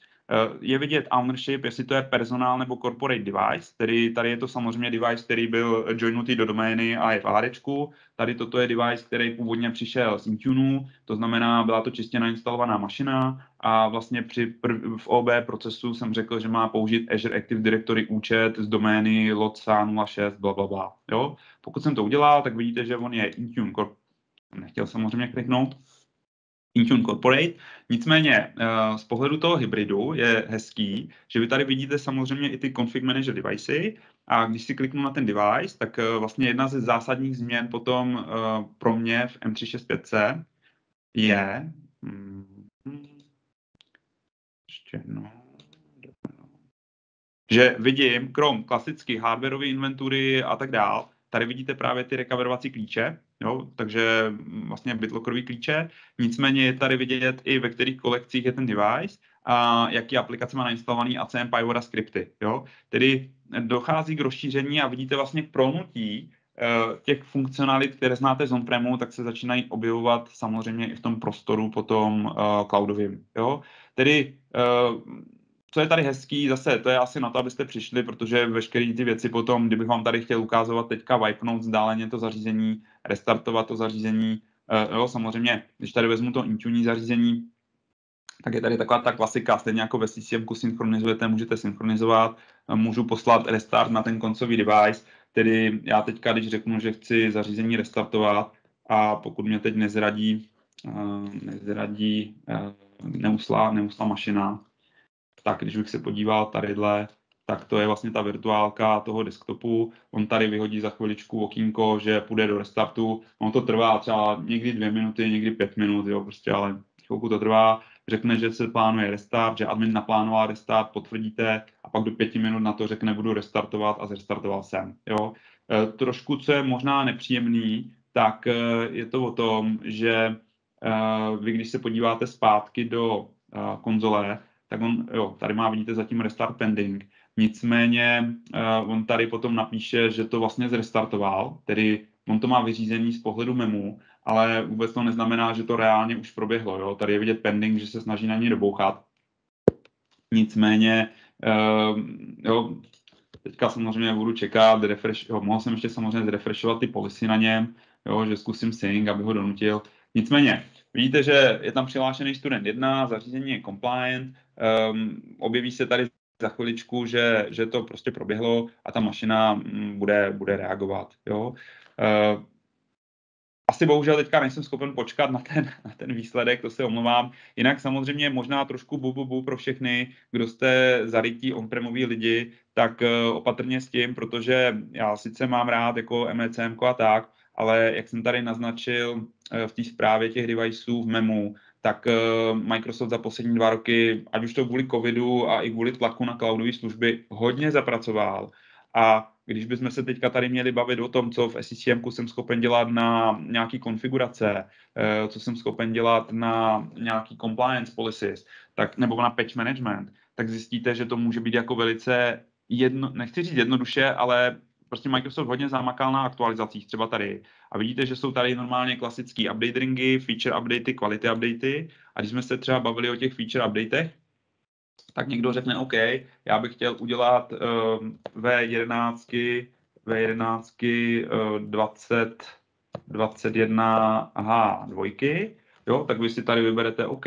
je vidět ownership, jestli to je personál nebo corporate device, tedy tady je to samozřejmě device, který byl joinutý do domény a je v ADčku. Tady toto je device, který původně přišel z Intune, to znamená, byla to čistě nainstalovaná mašina a vlastně při prv, v OB procesu jsem řekl, že má použít Azure Active Directory účet z domény lotsa 06, bla, bla, bla. Jo? Pokud jsem to udělal, tak vidíte, že on je Intune Corp. Nechtěl samozřejmě kliknout. Intune Corporate. Nicméně eh, z pohledu toho hybridu je hezký, že vy tady vidíte samozřejmě i ty config manager devicey a když si kliknu na ten device, tak eh, vlastně jedna ze zásadních změn potom eh, pro mě v M365C je hmm, ještě jedno, že vidím, krom klasických hardwareové inventury a tak dál, tady vidíte právě ty recoverovací klíče, Jo, takže vlastně bitlockerový klíče. Nicméně je tady vidět i ve kterých kolekcích je ten device a jaký aplikace má nainstalovaný ACM Pivot a skripty. Jo. Tedy dochází k rozšíření a vidíte vlastně k prolnutí eh, těch funkcionalit, které znáte z on-premu, tak se začínají objevovat samozřejmě i v tom prostoru potom uh, cloudovým. Jo? Tedy uh, co je tady hezký, zase to je asi na to, abyste přišli, protože veškeré ty věci potom, kdybych vám tady chtěl ukázovat teďka wipenout vzdáleně to zařízení, restartovat to zařízení, uh, jo, samozřejmě, když tady vezmu to Intune zařízení, tak je tady taková ta klasika, stejně jako ve CCM synchronizujete, můžete synchronizovat, můžu poslat restart na ten koncový device, tedy já teďka, když řeknu, že chci zařízení restartovat a pokud mě teď nezradí, uh, nezradí uh, neuslá, neuslá mašina, tak když bych se podíval tadyhle, tak to je vlastně ta virtuálka toho desktopu. On tady vyhodí za chviličku okýnko, že půjde do restartu. On to trvá třeba někdy dvě minuty, někdy pět minut, jo, prostě, ale chvilku to trvá. Řekne, že se plánuje restart, že admin naplánoval restart, potvrdíte a pak do pěti minut na to řekne, budu restartovat a zrestartoval jsem. Jo. E, trošku, co je možná nepříjemný, tak e, je to o tom, že e, vy, když se podíváte zpátky do e, konzole, tak on, jo, tady má, vidíte, zatím restart pending. Nicméně uh, on tady potom napíše, že to vlastně zrestartoval, tedy on to má vyřízený z pohledu memu, ale vůbec to neznamená, že to reálně už proběhlo. Jo? Tady je vidět pending, že se snaží na něj dobouchat. Nicméně, uh, jo, teďka samozřejmě budu čekat, refresh, jo, mohl jsem ještě samozřejmě zrefreshovat ty policy na něm, jo, že zkusím sync, aby ho donutil. Nicméně, vidíte, že je tam přihlášený student 1, zařízení je compliant, um, objeví se tady za chviličku, že, že to prostě proběhlo a ta mašina mm, bude, bude reagovat. Jo? Uh, asi bohužel teďka nejsem schopen počkat na ten, na ten výsledek, to se omlouvám. Jinak samozřejmě možná trošku bu, bu, bu pro všechny, kdo jste zarytí on-premoví lidi, tak uh, opatrně s tím, protože já sice mám rád jako MECM a tak, ale jak jsem tady naznačil uh, v té zprávě těch deviceů v memu, tak eh, Microsoft za poslední dva roky, ať už to kvůli covidu a i kvůli tlaku na cloudové služby, hodně zapracoval. A když bychom se teďka tady měli bavit o tom, co v SCCM jsem schopen dělat na nějaký konfigurace, eh, co jsem schopen dělat na nějaký compliance policies, tak, nebo na patch management, tak zjistíte, že to může být jako velice jedno, nechci říct jednoduše, ale prostě Microsoft hodně zamakal na aktualizacích, třeba tady. A vidíte, že jsou tady normálně klasické update ringy, feature updaty, quality updaty. A když jsme se třeba bavili o těch feature updatech, tak někdo řekne, OK, já bych chtěl udělat uh, V11, V11 uh, 20, 21 H dvojky, jo, tak vy si tady vyberete OK,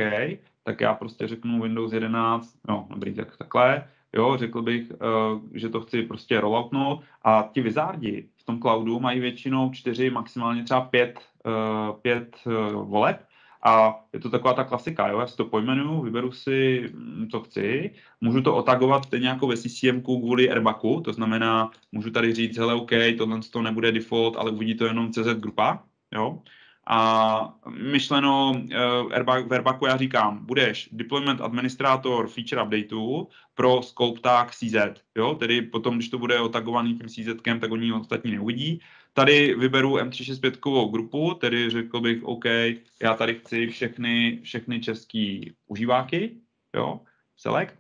tak já prostě řeknu Windows 11, no dobrý, tak takhle, Jo, řekl bych, uh, že to chci prostě rolloutnout. A ti vizardi v tom cloudu mají většinou čtyři, maximálně třeba pět, uh, pět uh, voleb. A je to taková ta klasika, jo, já si to pojmenuju, vyberu si, mm, co chci, můžu to otagovat stejně jako ve CCM kvůli airbagu, to znamená, můžu tady říct, hele, OK, tohle to nebude default, ale uvidí to jenom CZ grupa, jo, a myšleno uh, v Airbagu já říkám, budeš deployment administrátor feature updateu pro scope tag CZ, jo? tedy potom, když to bude otagovaný tím CZ, tak oni ostatní neuvidí. Tady vyberu M365 grupu, tedy řekl bych, OK, já tady chci všechny, všechny český užíváky, jo, select.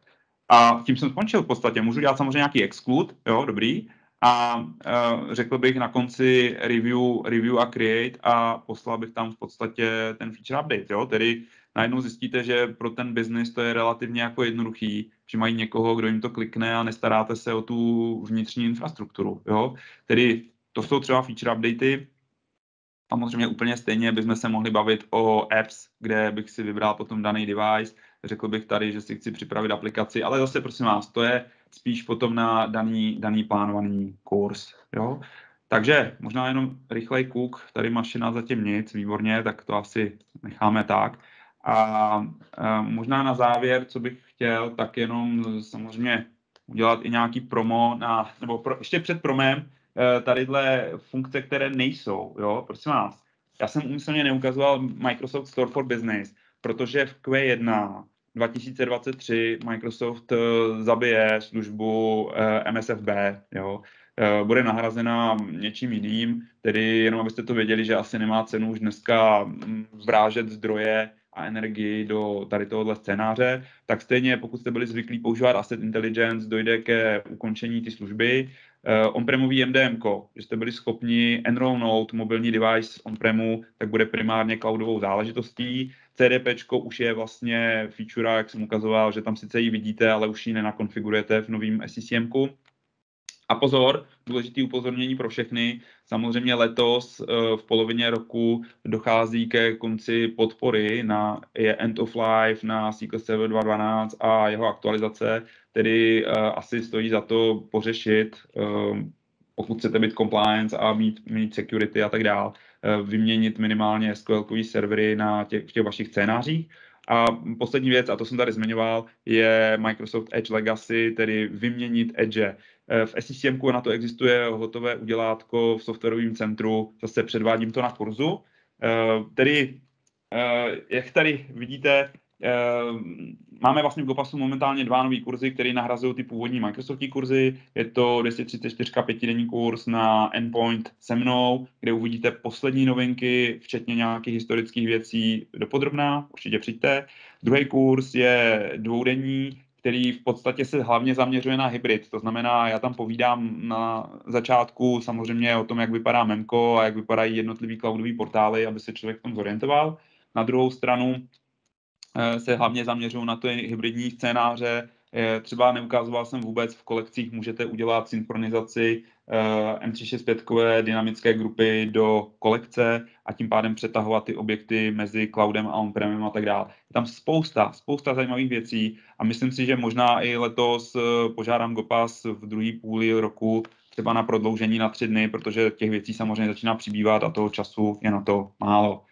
A tím jsem skončil v podstatě. Můžu dělat samozřejmě nějaký exclude, jo, dobrý a uh, řekl bych na konci review, review a create a poslal bych tam v podstatě ten feature update, jo, tedy najednou zjistíte, že pro ten business to je relativně jako jednoduchý, že mají někoho, kdo jim to klikne a nestaráte se o tu vnitřní infrastrukturu, jo, tedy to jsou třeba feature updaty, Samozřejmě úplně stejně bychom se mohli bavit o apps, kde bych si vybral potom daný device. Řekl bych tady, že si chci připravit aplikaci, ale zase prosím vás, to je spíš potom na daný, daný plánovaný kurz. Jo? Takže možná jenom rychlej kuk, tady mašina zatím nic, výborně, tak to asi necháme tak. A možná na závěr, co bych chtěl, tak jenom samozřejmě udělat i nějaký promo na, nebo pro, ještě před promem, tadyhle funkce, které nejsou, jo, prosím vás. Já jsem úmyslně neukazoval Microsoft Store for Business, protože v Q1 2023 Microsoft eh, zabije službu eh, MSFB, jo. Eh, bude nahrazena něčím jiným, tedy jenom abyste to věděli, že asi nemá cenu už dneska mm, vrážet zdroje a energii do tady tohohle scénáře, tak stejně pokud jste byli zvyklí používat Asset Intelligence, dojde ke ukončení ty služby. Uh, on-premový MDM, že jste byli schopni enrollnout mobilní device on-premu, tak bude primárně cloudovou záležitostí. CDP už je vlastně feature, jak jsem ukazoval, že tam sice ji vidíte, ale už ji nenakonfigurujete v novém SCCM. A pozor, důležité upozornění pro všechny. Samozřejmě letos eh, v polovině roku dochází ke konci podpory na je End of Life na SQL Server 2.12 a jeho aktualizace, tedy eh, asi stojí za to pořešit, eh, pokud chcete být compliance a mít, mít security a tak dále, vyměnit minimálně SQL servery na těch, v těch vašich scénářích. A poslední věc, a to jsem tady zmiňoval, je Microsoft Edge Legacy, tedy vyměnit Edge. Eh, v SCCM na to existuje hotové udělátko v softwarovém centru, zase předvádím to na kurzu. Eh, tedy, eh, jak tady vidíte, máme vlastně v GoPasu momentálně dva nové kurzy, které nahrazují ty původní Microsoftní kurzy. Je to 234 pětidenní kurz na Endpoint se mnou, kde uvidíte poslední novinky, včetně nějakých historických věcí dopodrobná, určitě přijďte. Druhý kurz je dvoudenní, který v podstatě se hlavně zaměřuje na hybrid. To znamená, já tam povídám na začátku samozřejmě o tom, jak vypadá Memko a jak vypadají jednotlivý cloudový portály, aby se člověk v tom zorientoval. Na druhou stranu se hlavně zaměřují na ty hybridní scénáře, Třeba neukazoval jsem vůbec, v kolekcích můžete udělat synchronizaci eh, M365 dynamické grupy do kolekce a tím pádem přetahovat ty objekty mezi cloudem a on-premem a tak dále. Je tam spousta, spousta zajímavých věcí a myslím si, že možná i letos eh, požádám GoPass v druhý půli roku třeba na prodloužení na tři dny, protože těch věcí samozřejmě začíná přibývat a toho času je na to málo.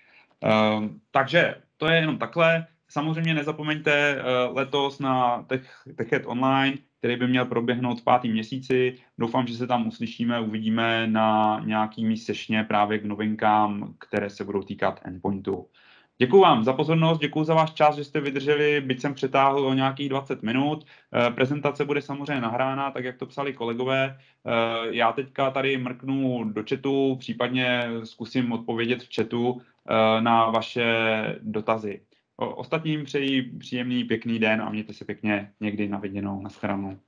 Takže to je jenom takhle. Samozřejmě nezapomeňte eh, letos na Tech, Online, který by měl proběhnout v pátém měsíci. Doufám, že se tam uslyšíme, uvidíme na nějaký sešně právě k novinkám, které se budou týkat endpointu. Děkuji vám za pozornost, děkuji za váš čas, že jste vydrželi, byť jsem přetáhl o nějakých 20 minut. Eh, prezentace bude samozřejmě nahrána, tak jak to psali kolegové. Eh, já teďka tady mrknu do chatu, případně zkusím odpovědět v chatu na vaše dotazy. Ostatním přeji příjemný, pěkný den a mějte se pěkně někdy na viděnou, na stranu.